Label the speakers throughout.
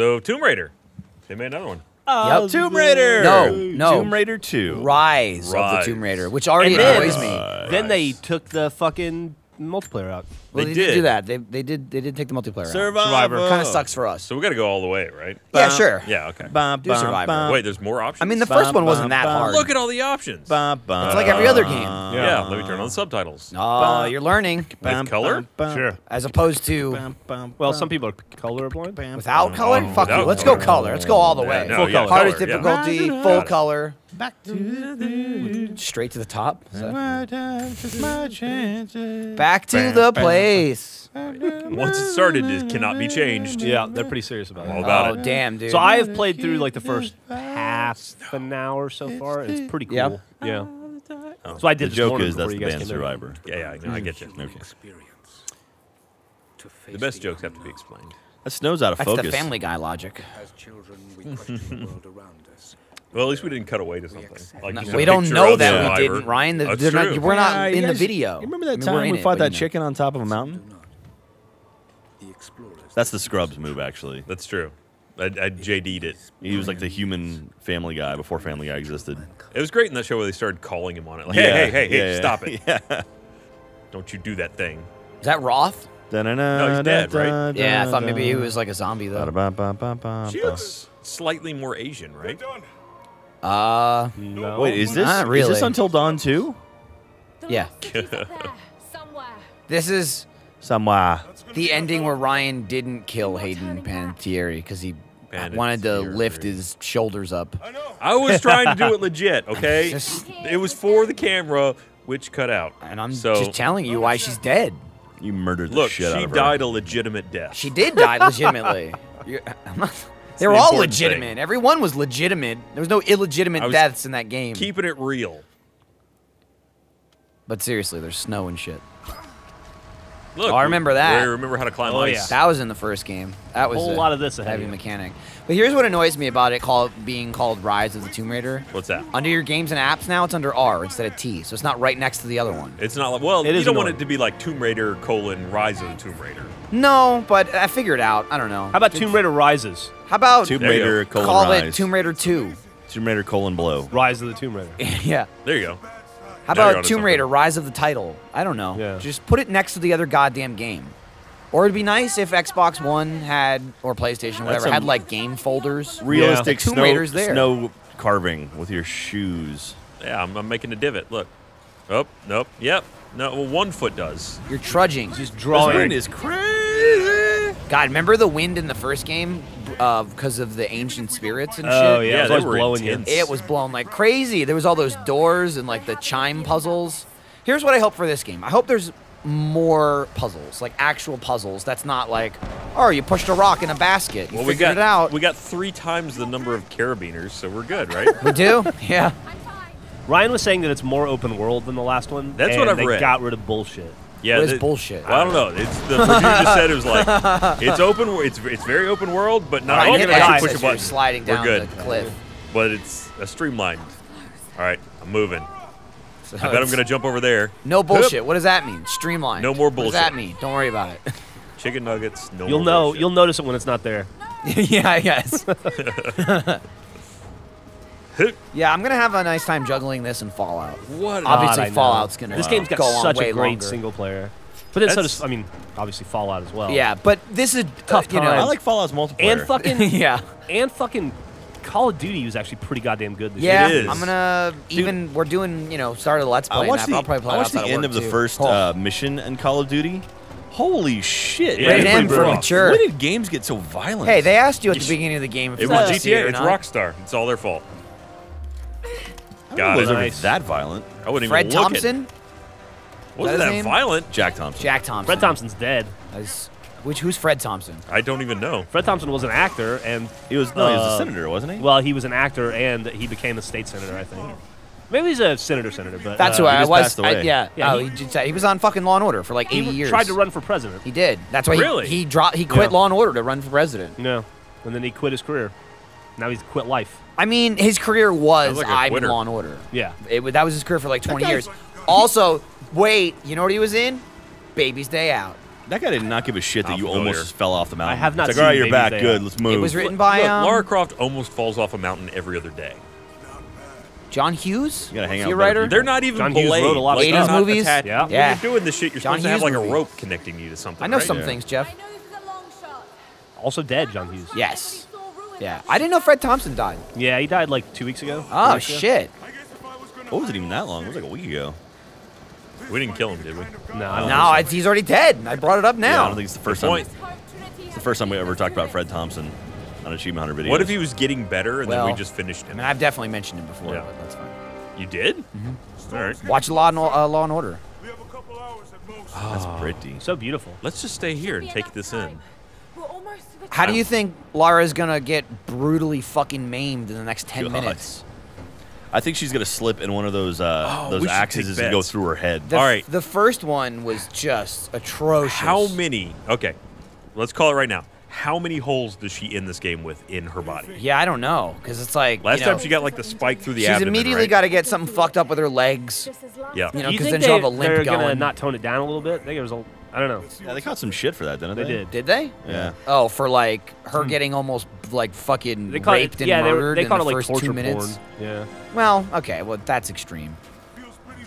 Speaker 1: So Tomb Raider, they made another one.
Speaker 2: Yep.
Speaker 3: Oh, Tomb Raider.
Speaker 2: No, no.
Speaker 3: Tomb Raider Two.
Speaker 2: Rise, of the Tomb Raider, which already
Speaker 4: And then-
Speaker 2: annoys me.
Speaker 4: Then they took the fucking multiplayer out.
Speaker 2: Well,
Speaker 1: They
Speaker 2: they, did.
Speaker 1: did.
Speaker 2: do that. They, they did. They did take the multiplayer. Out.
Speaker 3: Survivor.
Speaker 2: Kind of sucks for us.
Speaker 1: So we got to go all the way, right?
Speaker 2: yeah,
Speaker 3: Bum.
Speaker 2: sure.
Speaker 1: Yeah. Okay.
Speaker 3: Bum,
Speaker 2: Do Survivor.
Speaker 3: bum,
Speaker 1: Wait, there's more options.
Speaker 2: I mean, the first one wasn't that
Speaker 3: bum,
Speaker 2: hard.
Speaker 1: look at all the options.
Speaker 3: bum, bum,
Speaker 2: It's like every other game.
Speaker 1: yeah. yeah. Let me turn on the subtitles.
Speaker 2: Oh, you're learning
Speaker 1: With color?
Speaker 4: Sure.
Speaker 2: as opposed to
Speaker 3: Bum, bum,
Speaker 4: Well, some people are colorblind.
Speaker 3: bum,
Speaker 2: without
Speaker 3: bum.
Speaker 2: color.
Speaker 1: Oh,
Speaker 2: Fuck you. Let's go
Speaker 1: color.
Speaker 2: color. Let's go all the way.
Speaker 1: no,
Speaker 4: Full color.
Speaker 2: Hardest difficulty, full color,
Speaker 3: Back to the
Speaker 2: straight to the top. Is that-
Speaker 3: my time, just my chances.
Speaker 2: Back to
Speaker 1: Bam,
Speaker 2: the
Speaker 1: bam.
Speaker 2: place.
Speaker 1: Once it started, it cannot be changed.
Speaker 4: Yeah, they're pretty serious about
Speaker 1: All
Speaker 4: it.
Speaker 1: about
Speaker 2: oh
Speaker 1: it.
Speaker 2: damn, dude.
Speaker 4: So I have played through like the first half an hour so far. It's pretty cool.
Speaker 2: Yep.
Speaker 4: Yeah. Oh. So I did The
Speaker 3: joke is that's the band
Speaker 4: came in.
Speaker 3: Survivor.
Speaker 1: Yeah, yeah, no, I get you.
Speaker 3: Okay.
Speaker 5: experience. To face
Speaker 1: The best jokes have to be explained.
Speaker 3: That snow's out of
Speaker 2: That's
Speaker 3: focus.
Speaker 2: the Family Guy logic.
Speaker 1: Well, at least we didn't cut away to something. Like
Speaker 2: No,
Speaker 1: just a
Speaker 2: we don't
Speaker 1: picture
Speaker 2: know
Speaker 1: of
Speaker 2: that
Speaker 1: Survivor.
Speaker 2: we didn't, Ryan. The-
Speaker 1: That's
Speaker 2: they're not-
Speaker 1: true.
Speaker 2: we're not
Speaker 3: Yeah,
Speaker 2: in
Speaker 3: you
Speaker 2: the
Speaker 3: guys-
Speaker 2: video.
Speaker 3: You remember
Speaker 2: I
Speaker 3: that
Speaker 2: mean, we're
Speaker 3: time
Speaker 2: in
Speaker 3: we
Speaker 2: it,
Speaker 3: fought
Speaker 2: but,
Speaker 3: that
Speaker 2: you know.
Speaker 3: chicken on top of a mountain?
Speaker 5: The explorers.
Speaker 3: That's the Scrubs move, actually.
Speaker 1: That's true. I, I JD'd it.
Speaker 3: He was like the human Family Guy before Family Guy existed.
Speaker 1: It was great in that show where they started calling him on it. Like,
Speaker 3: Yeah,
Speaker 1: hey, hey, hey, hey,
Speaker 3: yeah, yeah.
Speaker 1: stop it.
Speaker 3: Yeah.
Speaker 1: Don't you do that thing.
Speaker 2: Is that Roth?
Speaker 3: No,
Speaker 1: he's dead, right?
Speaker 2: Yeah, I thought maybe he was like a zombie though.
Speaker 1: She looks slightly more Asian, right?
Speaker 2: Uh,
Speaker 4: No.
Speaker 3: Wait, is this
Speaker 2: Not
Speaker 3: is this Until Dawn too?
Speaker 2: yeah. This is
Speaker 3: Somewhere.
Speaker 2: the ending where Ryan didn't kill Hayden Panettiere because he wanted to
Speaker 1: Panettiere.
Speaker 2: lift his shoulders up.
Speaker 1: I was trying to do it legit, okay?
Speaker 2: Just-
Speaker 1: it was for the camera, which cut out.
Speaker 2: And I'm
Speaker 1: so,
Speaker 2: just telling you why she's dead.
Speaker 3: You murdered the
Speaker 1: Look,
Speaker 3: shit out
Speaker 1: she
Speaker 3: of her.
Speaker 1: died a legitimate death.
Speaker 2: She did die legitimately. They
Speaker 1: the
Speaker 2: were all
Speaker 1: important thing.
Speaker 2: legitimate. Everyone was legitimate. There was no illegitimate
Speaker 1: was
Speaker 2: deaths in that game.
Speaker 1: Keeping it real.
Speaker 2: But seriously, there's snow and shit.
Speaker 1: Look,
Speaker 2: Oh, I remember that.
Speaker 1: We remember how to climb
Speaker 4: Oh,
Speaker 1: ice.
Speaker 4: yeah.
Speaker 2: That was in the first game. That was a
Speaker 4: Whole
Speaker 2: a
Speaker 4: lot of this ahead of
Speaker 2: heavy
Speaker 4: you.
Speaker 2: mechanic. But here's what annoys me about it called being called Rise of the Tomb Raider.
Speaker 1: What's that?
Speaker 2: Under your games and apps now, it's under R instead of T, so it's not right next to the other one.
Speaker 1: It's not like well,
Speaker 4: It
Speaker 1: you
Speaker 4: is
Speaker 1: don't want it to be like Tomb Raider colon Rise of the Tomb Raider.
Speaker 2: No, but I figured it out. I don't know.
Speaker 4: How about Tomb Raider Rises?
Speaker 2: How about
Speaker 3: Tomb Raider colon
Speaker 2: call
Speaker 3: rise.
Speaker 2: it Tomb Raider 2?
Speaker 3: Tomb Raider colon blow.
Speaker 4: Rise of the Tomb Raider.
Speaker 2: yeah.
Speaker 1: There you go.
Speaker 2: How
Speaker 1: Now
Speaker 2: about Tomb
Speaker 1: something.
Speaker 2: Raider Rise of the Title? I don't know.
Speaker 4: Yeah.
Speaker 2: Just put it next to the other goddamn game. Or it'd be nice if Xbox One had or PlayStation whatever had like game folders.
Speaker 3: Realistic
Speaker 2: Tomb
Speaker 3: snow,
Speaker 2: Raider's there.
Speaker 3: snow carving with your shoes.
Speaker 1: Yeah, I'm, I'm making a divot. Look. Oh, nope. Yep. No, well, one foot does.
Speaker 2: You're trudging.
Speaker 4: Just
Speaker 3: This
Speaker 4: drawing.
Speaker 3: wind is crazy.
Speaker 2: God, remember the wind in the first game uh, because of the ancient spirits and
Speaker 4: Oh,
Speaker 2: shit?
Speaker 4: yeah.
Speaker 1: Yeah,
Speaker 4: it was
Speaker 1: were
Speaker 4: blowing you.
Speaker 1: intense.
Speaker 2: It was blown like crazy. There was all those doors and like the chime puzzles. Here's what I hope for this game. I hope there's more puzzles, like actual puzzles. That's not like, oh, you pushed a rock in a basket. You
Speaker 1: Well, we got
Speaker 2: it out.
Speaker 1: we got three times the number of carabiners, so we're good, right?
Speaker 2: We do? Yeah.
Speaker 4: Ryan was saying that it's more open world than the last one.
Speaker 1: That's
Speaker 4: and
Speaker 1: what I've
Speaker 4: they
Speaker 1: read.
Speaker 4: got rid of bullshit.
Speaker 1: Yeah,
Speaker 2: What is
Speaker 1: the-
Speaker 2: bullshit?
Speaker 1: Well, I don't know. It's the producer just said it was like it's open. It's it's very open world, but not
Speaker 2: Right,
Speaker 1: you
Speaker 2: hit
Speaker 1: can actually
Speaker 2: X
Speaker 1: push a button.
Speaker 2: sliding down
Speaker 1: we're good.
Speaker 2: the cliff.
Speaker 1: But it's a streamlined. All right, I'm moving.
Speaker 2: So
Speaker 1: I bet I'm gonna jump over there.
Speaker 2: No bullshit. What does that mean? Streamlined.
Speaker 1: No more bullshit.
Speaker 2: What does that mean? Don't worry about it.
Speaker 1: Chicken nuggets. No.
Speaker 4: You'll
Speaker 1: more
Speaker 4: know.
Speaker 1: bullshit.
Speaker 4: You'll notice it when it's not there.
Speaker 2: yeah, I guess. yeah, I'm gonna have a nice time juggling this and Fallout.
Speaker 1: What?
Speaker 2: Obviously,
Speaker 4: God,
Speaker 2: Fallout's gonna
Speaker 4: This game's got
Speaker 2: go on
Speaker 4: such
Speaker 2: way
Speaker 4: a great
Speaker 2: longer.
Speaker 4: single player. But then so does I mean, obviously Fallout as well.
Speaker 2: Yeah, but this is
Speaker 4: Tough
Speaker 2: uh, you know.
Speaker 3: I like Fallout's multiplayer.
Speaker 4: And fucking
Speaker 2: yeah,
Speaker 4: and fucking Call of Duty was actually pretty goddamn good this
Speaker 2: yeah.
Speaker 1: is.
Speaker 2: I'm gonna even we're doing you know started Let's Play.
Speaker 3: I watched the,
Speaker 2: I'll probably play
Speaker 3: I watched the end
Speaker 2: of
Speaker 3: of the
Speaker 2: too.
Speaker 3: first uh, mission in Call of Duty. Holy shit!
Speaker 1: Yeah,
Speaker 2: Rated
Speaker 1: it's
Speaker 2: M
Speaker 1: pretty
Speaker 2: for mature.
Speaker 3: When did games get so violent?
Speaker 2: Hey, they asked you at the beginning of the game if
Speaker 1: It
Speaker 2: you
Speaker 1: was
Speaker 2: to see
Speaker 1: GTA. It's. Rockstar. It's all their fault.
Speaker 3: I
Speaker 1: Got
Speaker 3: was
Speaker 1: it.
Speaker 4: Nice.
Speaker 3: that violent.
Speaker 1: I wouldn't
Speaker 2: Fred
Speaker 1: even look
Speaker 2: Thompson,
Speaker 1: At, wasn't
Speaker 2: that
Speaker 1: that violent?
Speaker 3: Jack Thompson.
Speaker 2: Jack Thompson.
Speaker 4: Fred Thompson's dead.
Speaker 2: Is- which who's Fred Thompson?
Speaker 1: I don't even know.
Speaker 4: Fred Thompson was an actor, and
Speaker 3: He was no, he was a
Speaker 4: Uh,
Speaker 3: senator, wasn't he?
Speaker 4: well, he was an actor, and he became a state senator, I think. Maybe he's a senator, senator, but
Speaker 2: That's
Speaker 4: uh,
Speaker 2: who I was.
Speaker 3: passed
Speaker 2: I- yeah,
Speaker 4: Yeah,
Speaker 2: oh,
Speaker 4: he-
Speaker 2: he, just, he was on fucking Law and Order for like
Speaker 4: He
Speaker 2: 80 years.
Speaker 4: He tried to run for president.
Speaker 2: He did. That's why
Speaker 1: Really?
Speaker 2: he he dropped. He quit
Speaker 4: Yeah.
Speaker 2: Law and Order to run for president.
Speaker 4: No, and then he quit his career. Now he's quit life.
Speaker 2: I mean, his career was
Speaker 1: Sounds like a
Speaker 2: I'm
Speaker 1: quitter.
Speaker 2: Law and Order.
Speaker 4: Yeah.
Speaker 2: It, that was his career for like 20 years. Also, wait, you know what he was in? Baby's Day Out.
Speaker 3: That guy did not give a shit that
Speaker 1: Not
Speaker 3: you
Speaker 1: familiar.
Speaker 3: almost fell off the mountain.
Speaker 4: I have not
Speaker 3: It's like, all right,
Speaker 4: seen
Speaker 3: you're
Speaker 4: Baby
Speaker 3: back.
Speaker 4: Thea.
Speaker 3: Good. Let's move.
Speaker 2: It was written by
Speaker 1: Look,
Speaker 2: um,
Speaker 1: Lara Croft almost falls off a mountain every other day.
Speaker 2: John Hughes.
Speaker 3: You gotta hang out. with
Speaker 2: writer.
Speaker 1: They're not even
Speaker 4: John Hughes
Speaker 1: belayed.
Speaker 4: wrote a lot of
Speaker 1: like,
Speaker 2: stuff.
Speaker 1: they're not
Speaker 2: 80s movies?
Speaker 1: attached-
Speaker 4: Yeah.
Speaker 1: When
Speaker 2: Yeah.
Speaker 1: you're doing this shit, you're
Speaker 2: John
Speaker 1: supposed to have
Speaker 2: Hughes
Speaker 1: like a rope connecting you to something.
Speaker 2: I know
Speaker 1: right?
Speaker 2: some
Speaker 3: Yeah.
Speaker 2: things, Geoff.
Speaker 6: I know this is a long shot.
Speaker 4: Also dead, John Hughes.
Speaker 2: Yes. Yeah, I didn't know Fred Thompson died.
Speaker 4: Yeah, he died like two weeks ago.
Speaker 2: Oh,
Speaker 4: weeks ago.
Speaker 2: shit.
Speaker 3: What was it even that long? It was like a week ago.
Speaker 1: We didn't kill him, did we?
Speaker 4: No, I
Speaker 2: No, I, he's already dead. I brought it up
Speaker 3: Yeah, I don't think it's the first
Speaker 1: Good
Speaker 3: time.
Speaker 1: point.
Speaker 3: It's the first time we ever talked about Fred Thompson on Achievement Hunter video.
Speaker 1: What if he was getting better and then we just finished
Speaker 2: I
Speaker 1: him?
Speaker 2: mean, I've definitely mentioned him before,
Speaker 1: Yeah.
Speaker 2: but that's fine.
Speaker 1: You did?
Speaker 2: Mm-hmm.
Speaker 1: All right.
Speaker 2: Watch Law and, uh, Law and Order.
Speaker 3: That's pretty.
Speaker 4: So beautiful.
Speaker 1: Let's just stay here and take this in.
Speaker 6: We're almost to the
Speaker 2: How do you think Lara's gonna get brutally fucking maimed in the next ten
Speaker 3: God.
Speaker 2: minutes?
Speaker 3: I think she's gonna slip in one of those uh,
Speaker 1: Oh,
Speaker 3: those axes and go through her head.
Speaker 2: The,
Speaker 1: All right.
Speaker 2: The first one was just atrocious.
Speaker 1: How many? Okay, let's call it right now. How many holes does she end this game with in her body?
Speaker 2: Yeah, I don't know, because it's like
Speaker 1: Last
Speaker 2: you know,
Speaker 1: time she got like the spike through the
Speaker 2: she's
Speaker 1: abdomen.
Speaker 2: immediately
Speaker 1: right?
Speaker 2: got to get something fucked up with her legs.
Speaker 6: Just as last
Speaker 1: Yeah.
Speaker 2: You know, because then she'll have a
Speaker 4: they,
Speaker 2: limp
Speaker 4: they're gonna
Speaker 2: going.
Speaker 4: not tone it down a little bit? I think it was a, I don't know.
Speaker 3: Yeah, they caught some shit for that, didn't they?
Speaker 4: They did.
Speaker 2: Did they?
Speaker 3: Yeah.
Speaker 2: Oh, for like her getting almost like fucking
Speaker 4: They
Speaker 2: raped
Speaker 4: it,
Speaker 2: and
Speaker 4: yeah, they, were,
Speaker 2: murdered
Speaker 4: they
Speaker 2: in
Speaker 4: caught
Speaker 2: the
Speaker 4: it like
Speaker 2: first two minutes.
Speaker 4: porn. Yeah,
Speaker 2: Well, okay, well that's extreme.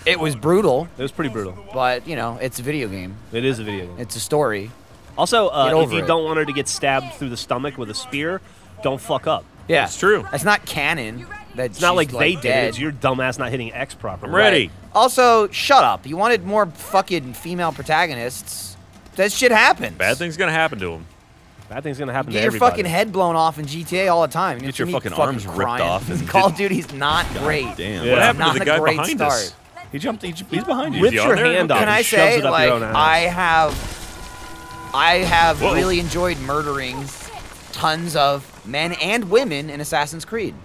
Speaker 2: It was brutal,
Speaker 4: it was pretty brutal.
Speaker 2: but you know, it's a video game.
Speaker 4: It is a video game.
Speaker 2: It's a story.
Speaker 4: Also, uh, if you
Speaker 2: it.
Speaker 4: don't want her to get stabbed through the stomach with a spear, don't fuck up.
Speaker 2: Yeah,
Speaker 1: It's true.
Speaker 2: It's not canon. That
Speaker 4: It's not like
Speaker 2: she's,
Speaker 4: they did It's your dumbass not hitting X properly.
Speaker 1: I'm ready.
Speaker 2: Also, shut up. You wanted more fucking female protagonists. That shit happens.
Speaker 1: Bad thing's gonna happen to him.
Speaker 4: Bad thing's gonna happen to you.
Speaker 2: Get
Speaker 4: to
Speaker 2: your
Speaker 4: everybody.
Speaker 2: fucking head blown off in GTA all the time. You
Speaker 3: Get your
Speaker 2: me
Speaker 3: fucking arms ripped off and
Speaker 2: Call of Duty's not great.
Speaker 3: Damn.
Speaker 4: Yeah.
Speaker 1: What happened
Speaker 2: Not
Speaker 1: to the guy
Speaker 2: great
Speaker 1: behind
Speaker 2: start.
Speaker 1: us?
Speaker 3: He jumped. He, he's behind you.
Speaker 1: Is
Speaker 4: Rip your
Speaker 1: there?
Speaker 4: hand off
Speaker 2: Can I say, like,
Speaker 4: your own ass.
Speaker 2: I have, I have
Speaker 1: Whoa.
Speaker 2: really enjoyed murdering tons of men and women in Assassin's Creed.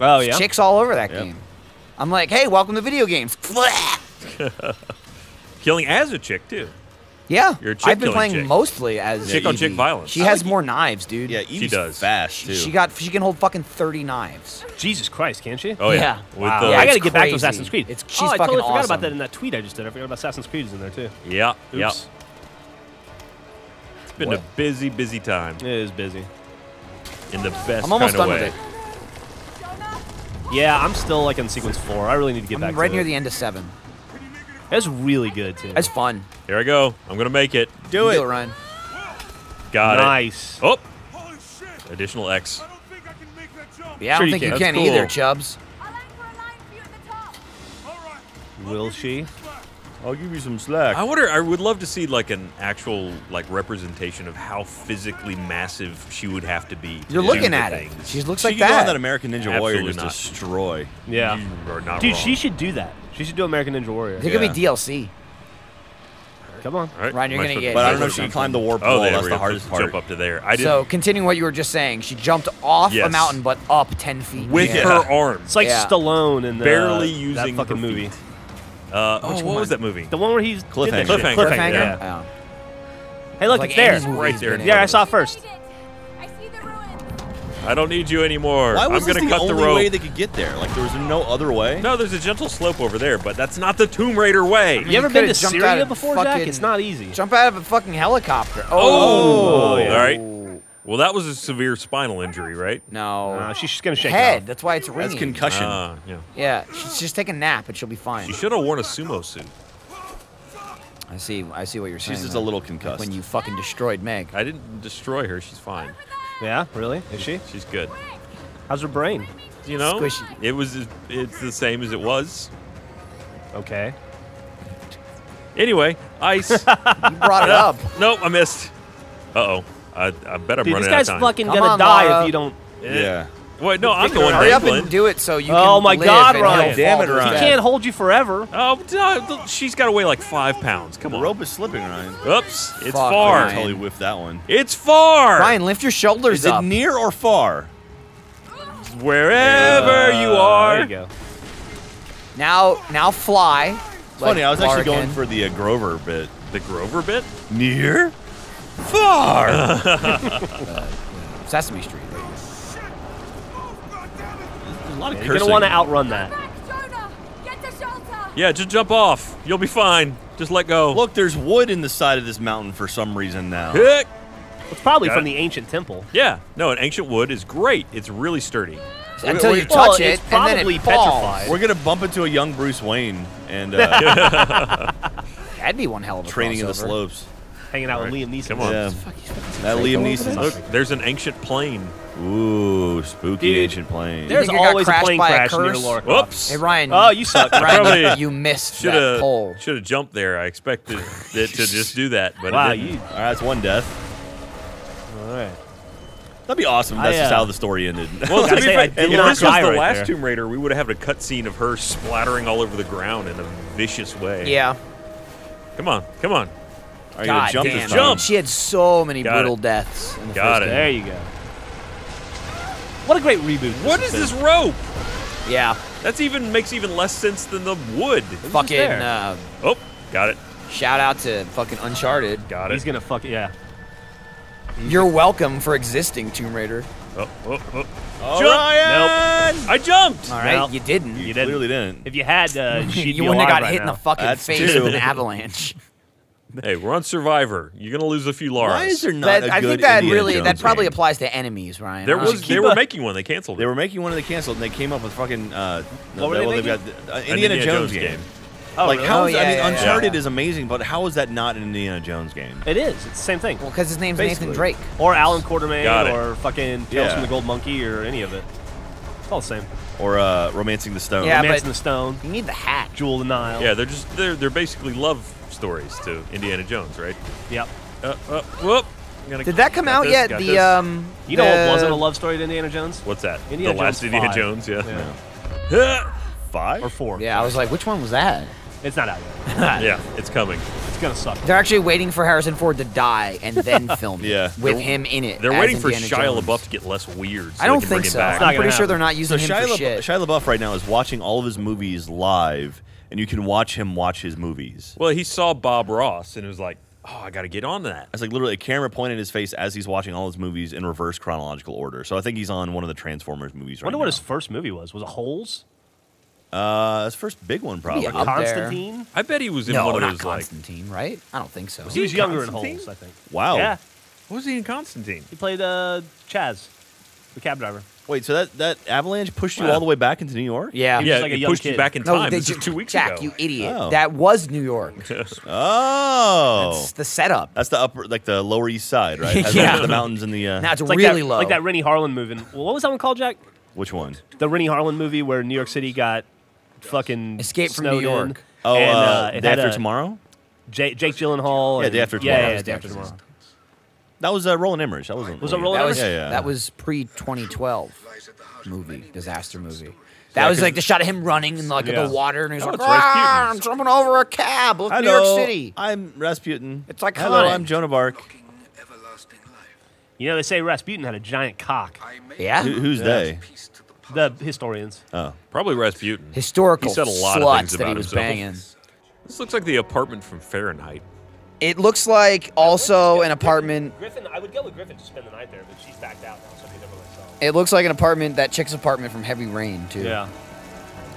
Speaker 4: oh yeah.
Speaker 2: Chicks all over that
Speaker 3: Yep.
Speaker 2: game. I'm like, hey, welcome to video games.
Speaker 1: Killing as a chick too.
Speaker 2: Yeah,
Speaker 1: You're a chick
Speaker 2: I've been playing
Speaker 1: chick.
Speaker 2: mostly as
Speaker 1: Chick on chick violence.
Speaker 2: She
Speaker 1: I
Speaker 2: has
Speaker 3: like
Speaker 2: more knives, dude.
Speaker 3: Yeah,
Speaker 1: She does.
Speaker 3: fast too.
Speaker 2: She got she can hold fucking thirty knives.
Speaker 4: Jesus Christ, can't she?
Speaker 1: Oh yeah.
Speaker 2: Yeah.
Speaker 4: Wow.
Speaker 1: the,
Speaker 2: Yeah,
Speaker 4: I gotta get back to. Assassin's Creed.
Speaker 2: It's- she's oh,
Speaker 4: I totally
Speaker 2: fucking
Speaker 4: forgot about that in that tweet I just did. I forgot about Assassin's Creed is in there too.
Speaker 1: yeah. Yeah.
Speaker 4: Oops.
Speaker 1: It's been
Speaker 2: What?
Speaker 1: a busy, busy time
Speaker 4: It is busy.
Speaker 1: In the best
Speaker 2: I'm almost done
Speaker 1: of
Speaker 2: with it.
Speaker 4: Yeah, I'm still like in sequence four. I really need to get
Speaker 2: I'm
Speaker 4: back
Speaker 2: right
Speaker 4: to
Speaker 2: near
Speaker 4: it.
Speaker 2: the end of seven.
Speaker 4: That's really good too.
Speaker 2: It's fun.
Speaker 1: Here I go. I'm gonna make it.
Speaker 3: do
Speaker 2: You
Speaker 3: it.
Speaker 2: Do it, Ryan.
Speaker 1: Got
Speaker 4: nice.
Speaker 1: it. Oh. Additional X.
Speaker 2: Yeah, I don't
Speaker 4: you
Speaker 2: think you
Speaker 4: can.
Speaker 2: can,
Speaker 1: That's
Speaker 2: either,
Speaker 1: cool.
Speaker 2: Chubbs.
Speaker 6: I'll anchor a line for you at the top.
Speaker 4: Will she?
Speaker 3: I'll give you some slack.
Speaker 1: I wonder. I would love to see like an actual like representation of how physically massive she would have to be. to
Speaker 2: You're looking
Speaker 1: the
Speaker 2: at it. She looks
Speaker 3: she
Speaker 2: like
Speaker 3: could go on
Speaker 2: that.
Speaker 3: that American Ninja Warrior and
Speaker 1: Absolutely
Speaker 3: just
Speaker 1: not.
Speaker 3: destroy.
Speaker 4: Yeah.
Speaker 1: You are not
Speaker 4: Dude,
Speaker 1: wrong.
Speaker 4: she should do that. She should do American Ninja Warrior.
Speaker 2: It could be DLC.
Speaker 4: Come on.
Speaker 1: All right.
Speaker 2: Ryan, you're gonna get-
Speaker 1: to-
Speaker 3: But I don't know if she can climb the warp
Speaker 1: Oh,
Speaker 3: wall.
Speaker 1: there
Speaker 3: That's the
Speaker 1: go.
Speaker 3: hardest
Speaker 1: Jump up to there. I did
Speaker 2: So, continuing what you were just saying, she jumped off
Speaker 1: Yes.
Speaker 2: a mountain but up 10 feet.
Speaker 1: with
Speaker 2: Yeah.
Speaker 1: her arms.
Speaker 4: It's like
Speaker 2: Yeah.
Speaker 4: Stallone in the,
Speaker 1: Barely
Speaker 4: that fucking movie.
Speaker 1: feet. Uh, which
Speaker 2: Oh,
Speaker 1: what
Speaker 2: my-
Speaker 1: was that movie?
Speaker 4: The one where he's
Speaker 3: Cliffhanger.
Speaker 1: Cliffhanger.
Speaker 4: Cliffhanger.
Speaker 2: Cliffhanger?
Speaker 4: Yeah.
Speaker 2: Oh.
Speaker 4: Hey, look,
Speaker 2: Like
Speaker 4: it's there.
Speaker 1: Right there.
Speaker 4: Yeah, I saw it first.
Speaker 6: I see it. I see the ruins.
Speaker 1: I don't need you anymore.
Speaker 3: Why
Speaker 1: I'm
Speaker 3: was
Speaker 1: gonna
Speaker 3: this the
Speaker 1: cut
Speaker 3: only
Speaker 1: the rope.
Speaker 3: way they could get there? Like there was no other way.
Speaker 1: no, there's a gentle slope over there, but that's not the Tomb Raider way.
Speaker 2: mean,
Speaker 4: You ever been to
Speaker 2: could've jumped out
Speaker 4: Syria
Speaker 2: of
Speaker 4: before, Jack? It's not easy.
Speaker 2: Jump out of a fucking helicopter.
Speaker 1: Oh,
Speaker 4: Oh, yeah.
Speaker 1: all right. Well, that was a severe spinal injury, right?
Speaker 2: No.
Speaker 4: Uh, she's just gonna shake
Speaker 2: Head.
Speaker 4: it off.
Speaker 2: That's why it's ringing.
Speaker 3: That's concussion.
Speaker 1: Uh, yeah.
Speaker 2: yeah, she's just take a nap and she'll be fine.
Speaker 1: She should have worn a sumo suit.
Speaker 2: I see. I see what you're saying.
Speaker 3: She's just a little concussed.
Speaker 2: When you fucking destroyed Meg.
Speaker 1: I didn't destroy her. She's fine.
Speaker 4: Yeah, really? Is she?
Speaker 1: She's good.
Speaker 4: How's her brain?
Speaker 1: You know,
Speaker 2: Squishy.
Speaker 1: it was. It's the same as it was.
Speaker 4: Okay.
Speaker 1: Anyway, ice.
Speaker 2: You brought it up.
Speaker 1: nope, I missed. Uh oh. I, I bet I'm
Speaker 4: Dude,
Speaker 1: running
Speaker 4: this guy's
Speaker 1: out of time.
Speaker 4: fucking
Speaker 2: Come
Speaker 4: gonna
Speaker 2: on,
Speaker 4: die
Speaker 2: Lara.
Speaker 4: if you don't.
Speaker 3: yeah.
Speaker 1: Wait, no, I'm the one
Speaker 2: Hurry up and do it so you can.
Speaker 4: Oh my
Speaker 2: live
Speaker 4: God,
Speaker 2: and
Speaker 4: Ryan.
Speaker 2: he'll
Speaker 3: Damn
Speaker 2: fall
Speaker 3: it,
Speaker 2: to his
Speaker 3: Ryan.
Speaker 4: He
Speaker 2: death.
Speaker 4: can't hold you forever.
Speaker 1: Oh, duh, she's got to weigh like five pounds. Come on.
Speaker 3: The
Speaker 1: on.
Speaker 3: rope is slipping, Ryan.
Speaker 1: Oops, it's
Speaker 2: Fuck,
Speaker 1: far.
Speaker 2: Ryan.
Speaker 3: Totally whiffed that one.
Speaker 1: It's far.
Speaker 2: Ryan, lift your shoulders
Speaker 3: Is it
Speaker 2: up.
Speaker 3: near or far?
Speaker 1: Wherever you
Speaker 4: Uh,
Speaker 1: are.
Speaker 4: There you go.
Speaker 2: now, now fly.
Speaker 3: It's funny. I was actually going for the uh, Grover bit.
Speaker 1: The Grover bit?
Speaker 3: Near? Far.
Speaker 2: Sesame Street.
Speaker 3: There's a lot of
Speaker 4: You're gonna want to outrun that.
Speaker 6: Back, Jonah. Get to shelter.
Speaker 1: Yeah, just jump off. You'll be fine. Just let go.
Speaker 3: Look, there's wood in the side of this mountain for some reason now.
Speaker 1: Hick.
Speaker 4: It's probably
Speaker 1: Got
Speaker 4: from
Speaker 1: it.
Speaker 4: the ancient temple.
Speaker 1: Yeah. No, an ancient wood is great. It's really sturdy.
Speaker 2: Until
Speaker 3: we-
Speaker 2: you
Speaker 4: well,
Speaker 2: touch
Speaker 4: it's
Speaker 2: it, and then
Speaker 4: probably
Speaker 2: it falls.
Speaker 4: petrified.
Speaker 3: We're gonna bump into a young Bruce Wayne and uh,
Speaker 2: That'd be one hell of a
Speaker 3: training in the slopes.
Speaker 4: Hanging out with Liam Neeson.
Speaker 1: Come on.
Speaker 3: Yeah, that Liam Neeson.
Speaker 1: Look, there's an ancient plane.
Speaker 3: Ooh, spooky
Speaker 4: Dude,
Speaker 3: ancient plane.
Speaker 4: There's
Speaker 2: think it got
Speaker 4: always a plane
Speaker 2: by a
Speaker 4: crash near
Speaker 2: curse?
Speaker 4: Lara Croft.
Speaker 1: Whoops.
Speaker 2: Hey Ryan.
Speaker 4: Oh, you suck.
Speaker 2: Ryan,
Speaker 1: Probably
Speaker 2: you missed
Speaker 1: Should
Speaker 2: that
Speaker 1: have
Speaker 2: pole.
Speaker 1: should have jumped there. I expected it to just do that, but
Speaker 4: wow,
Speaker 1: it didn't.
Speaker 4: you.
Speaker 3: All right, that's one death.
Speaker 4: All right.
Speaker 3: That'd be awesome. if That's
Speaker 4: I,
Speaker 3: just
Speaker 4: uh,
Speaker 3: how the story ended.
Speaker 1: Well, to be fair,
Speaker 4: I
Speaker 1: if
Speaker 4: did
Speaker 1: this was the
Speaker 4: right
Speaker 1: last
Speaker 4: there.
Speaker 1: Tomb Raider, we would have had a cutscene of her splattering all over the ground in a vicious way.
Speaker 2: Yeah.
Speaker 1: Come on, come on.
Speaker 3: Are you
Speaker 2: God
Speaker 3: jump
Speaker 2: damn.
Speaker 1: Jump.
Speaker 2: She had so many
Speaker 1: Got
Speaker 2: brutal
Speaker 1: it.
Speaker 2: deaths. In the
Speaker 1: Got
Speaker 2: first
Speaker 1: it.
Speaker 4: There you go. What a great reboot.
Speaker 1: What
Speaker 4: has
Speaker 1: is this rope?
Speaker 2: Yeah.
Speaker 1: That's even makes even less sense than the wood.
Speaker 2: Fucking uh,
Speaker 1: Oh, got it.
Speaker 2: shout out to fucking Uncharted.
Speaker 1: Got it.
Speaker 4: He's gonna fuck. Yeah.
Speaker 2: You're welcome for existing Tomb Raider.
Speaker 1: Oh, oh, oh.
Speaker 3: All
Speaker 1: Jump.
Speaker 3: right.
Speaker 1: I jumped.
Speaker 2: All right,
Speaker 4: No.
Speaker 2: you didn't.
Speaker 4: You
Speaker 3: You
Speaker 4: didn't.
Speaker 3: clearly didn't.
Speaker 4: If you had, uh, she'd
Speaker 2: you
Speaker 4: be
Speaker 2: wouldn't have
Speaker 4: alive
Speaker 2: got
Speaker 4: right
Speaker 2: hit in the fucking
Speaker 3: That's
Speaker 2: face
Speaker 3: true.
Speaker 2: with an avalanche.
Speaker 1: Hey, we're on Survivor. You're gonna lose a few Laras.
Speaker 3: Why is there not
Speaker 2: That-
Speaker 3: a
Speaker 2: I
Speaker 3: good
Speaker 2: think that
Speaker 3: Indiana
Speaker 2: really
Speaker 3: Jones
Speaker 2: that probably
Speaker 3: game?
Speaker 2: applies to enemies, Ryan.
Speaker 1: There was.
Speaker 4: keep
Speaker 1: They were
Speaker 4: a-
Speaker 1: making one. They canceled it.
Speaker 3: They were making one of they canceled, and they came up with fucking. Uh,
Speaker 4: What were they
Speaker 3: well, they've
Speaker 4: making?
Speaker 3: got, uh,
Speaker 1: An
Speaker 3: Indiana, Jones, game.
Speaker 4: Oh,
Speaker 3: like
Speaker 4: really?
Speaker 3: how
Speaker 2: Oh,
Speaker 3: is
Speaker 2: yeah,
Speaker 3: I mean,
Speaker 2: yeah, yeah.
Speaker 3: Uncharted
Speaker 1: Yeah.
Speaker 3: is amazing, but how is that not an Indiana Jones game?
Speaker 4: It is. It's the same thing.
Speaker 2: well because his name's
Speaker 3: Basically.
Speaker 2: Nathan Drake.
Speaker 4: Or
Speaker 1: Allan Quatermain,
Speaker 4: or fucking Tales
Speaker 3: Yeah.
Speaker 4: from the Gold Monkey, or any of it. It's all the same.
Speaker 3: Or uh, Romancing the Stone?
Speaker 2: Yeah,
Speaker 4: Romance
Speaker 2: but-
Speaker 4: in the Stone,
Speaker 2: You need the hat.
Speaker 4: Jewel of the Nile.
Speaker 1: Yeah, they're just they're they're basically love stories to Indiana Jones, right?
Speaker 4: Yep.
Speaker 1: Uh, uh, whoop.
Speaker 2: Did that come out
Speaker 1: this,
Speaker 2: yet? The
Speaker 1: this.
Speaker 2: um.
Speaker 4: You know what
Speaker 2: the-
Speaker 4: wasn't a love story to Indiana Jones?
Speaker 1: What's that?
Speaker 4: Indiana
Speaker 1: the last
Speaker 4: Jones
Speaker 1: Indiana
Speaker 4: 5.
Speaker 1: Jones, yeah.
Speaker 4: Yeah.
Speaker 3: Five?
Speaker 4: Or four.
Speaker 2: Yeah, I was like, which one was that?
Speaker 4: It's not out yet.
Speaker 1: yeah, it's coming.
Speaker 4: It's gonna suck.
Speaker 2: They're actually waiting for Harrison Ford to die and then film it
Speaker 3: Yeah.
Speaker 2: with
Speaker 1: They're-
Speaker 2: him in it.
Speaker 1: They're
Speaker 2: as
Speaker 1: waiting for Shia
Speaker 2: Jones.
Speaker 1: LaBeouf to get less weird. So
Speaker 2: I don't
Speaker 1: they can
Speaker 2: think
Speaker 1: him
Speaker 2: so.
Speaker 4: It's not
Speaker 2: I'm pretty
Speaker 4: gonna
Speaker 2: sure they're
Speaker 4: happen.
Speaker 2: not
Speaker 3: So
Speaker 2: using him
Speaker 3: Shia,
Speaker 2: for
Speaker 3: LaBeouf,
Speaker 2: shit.
Speaker 3: Shia LaBeouf right now is watching all of his movies live, and you can watch him watch his movies.
Speaker 1: Well, he saw Bob Ross and it was like, oh, I got to get on to that.
Speaker 3: It's like literally a camera pointed in his face as he's watching all his movies in reverse chronological order. So I think he's on one of the Transformers movies right I
Speaker 4: wonder
Speaker 3: now.
Speaker 4: what his first movie was. Was it Holes?
Speaker 3: uh, his first big one probably.
Speaker 2: Yeah.
Speaker 4: Like
Speaker 2: Up there.
Speaker 4: Constantine?
Speaker 1: I bet he was in
Speaker 2: no,
Speaker 1: one of
Speaker 2: not
Speaker 1: those like.
Speaker 2: Constantine, right? I don't think so.
Speaker 4: He was younger in
Speaker 1: Constantine?
Speaker 4: Holes, I think.
Speaker 3: Wow.
Speaker 4: Yeah.
Speaker 1: What was he in Constantine?
Speaker 4: He played uh, Chaz, the cab driver.
Speaker 3: Wait, so that, that avalanche pushed you
Speaker 1: Wow.
Speaker 3: all the way back into New York?
Speaker 2: Yeah.
Speaker 1: Yeah,
Speaker 4: like
Speaker 1: it
Speaker 4: young
Speaker 1: pushed you back in
Speaker 2: No,
Speaker 1: time.
Speaker 2: they
Speaker 1: This is two weeks ago.
Speaker 2: Jack,
Speaker 1: ago.
Speaker 2: you idiot.
Speaker 3: Oh.
Speaker 2: That was New York.
Speaker 3: Oh.
Speaker 2: That's the setup.
Speaker 3: That's the upper, like the Lower East Side, right? Has
Speaker 2: Yeah.
Speaker 3: the mountains and the. Uh,
Speaker 2: Now it's
Speaker 4: It's like
Speaker 2: really
Speaker 4: that,
Speaker 2: low.
Speaker 4: Like that Renny Harlin movie. Well, what was that one called, Jack?
Speaker 3: which one?
Speaker 4: The Renny Harlin movie where New York City got fucking
Speaker 2: Escape from
Speaker 4: snowed
Speaker 2: New
Speaker 4: in,
Speaker 2: York.
Speaker 3: Oh,
Speaker 4: and,
Speaker 3: uh,
Speaker 4: uh,
Speaker 3: Day After
Speaker 4: a-
Speaker 3: Tomorrow.
Speaker 4: Jake, Jake Gyllenhaal.
Speaker 3: Yeah,
Speaker 4: and-
Speaker 3: Day After Tomorrow.
Speaker 4: yeah,
Speaker 3: That
Speaker 4: yeah, Day
Speaker 2: Day
Speaker 4: After
Speaker 2: After
Speaker 4: Tomorrow.
Speaker 3: That was uh, Roland Emmerich. That wasn't.
Speaker 4: Was it
Speaker 3: Roland
Speaker 4: Roland
Speaker 2: that
Speaker 3: Emmerich?
Speaker 2: was
Speaker 3: Yeah, yeah.
Speaker 2: that was pre 2012 movie disaster movie. That was like the shot of him running in like
Speaker 4: Yeah.
Speaker 2: the water, and he's
Speaker 1: Oh,
Speaker 2: like, ah, I'm
Speaker 1: Rasputin's.
Speaker 2: jumping over a cab. Look, New
Speaker 3: Hello,
Speaker 2: York City.
Speaker 3: I'm Rasputin.
Speaker 2: It's like
Speaker 3: Hello, I'm Joan of Arc.
Speaker 4: You know, they say Rasputin had a giant cock.
Speaker 2: Yeah,
Speaker 3: Who, who's
Speaker 4: Yeah.
Speaker 3: they?
Speaker 5: the
Speaker 4: The historians.
Speaker 3: Oh,
Speaker 1: Probably Rasputin.
Speaker 2: historical
Speaker 1: He said a lot of
Speaker 2: sluts
Speaker 1: things
Speaker 2: that
Speaker 1: about
Speaker 2: he was
Speaker 1: himself.
Speaker 2: banging.
Speaker 1: This looks like the apartment from Fahrenheit.
Speaker 2: It looks like also an apartment.
Speaker 4: Griffon, I would go with Griffon to spend the night there, but she's backed out now, so we never really.
Speaker 2: It looks like an apartment that chick's apartment from Heavy Rain too.
Speaker 4: Yeah.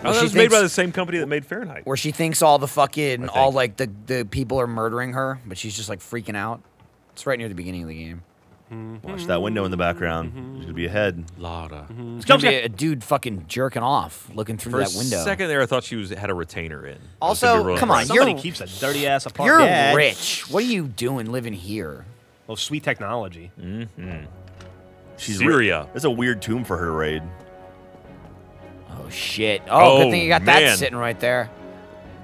Speaker 1: Oh, that
Speaker 2: she
Speaker 1: was made by the same company that made Fahrenheit.
Speaker 2: Where she thinks all the fucking all like the the people are murdering her, but she's just like freaking out. It's right near the beginning of the game.
Speaker 3: Watch that window in the background. Mm-hmm. There's gonna be a head.
Speaker 1: Lara. Mm-hmm.
Speaker 2: It's gonna be a dude fucking jerking off, looking through
Speaker 1: For a
Speaker 2: that window.
Speaker 1: second there, I thought she was had a retainer in.
Speaker 2: Also,
Speaker 1: gonna be real
Speaker 2: come on.
Speaker 4: Somebody
Speaker 2: you're-
Speaker 4: keeps a dirty ass
Speaker 2: You're
Speaker 4: apartment.
Speaker 3: Dad.
Speaker 2: rich. What are you doing living here?
Speaker 4: Well, sweet technology. Mm-hmm.
Speaker 3: She's
Speaker 1: Syria.
Speaker 3: Ra- That's a weird tomb for her to raid.
Speaker 2: Oh shit! Oh, good
Speaker 1: Oh,
Speaker 2: thing you got
Speaker 1: man.
Speaker 2: that sitting right there.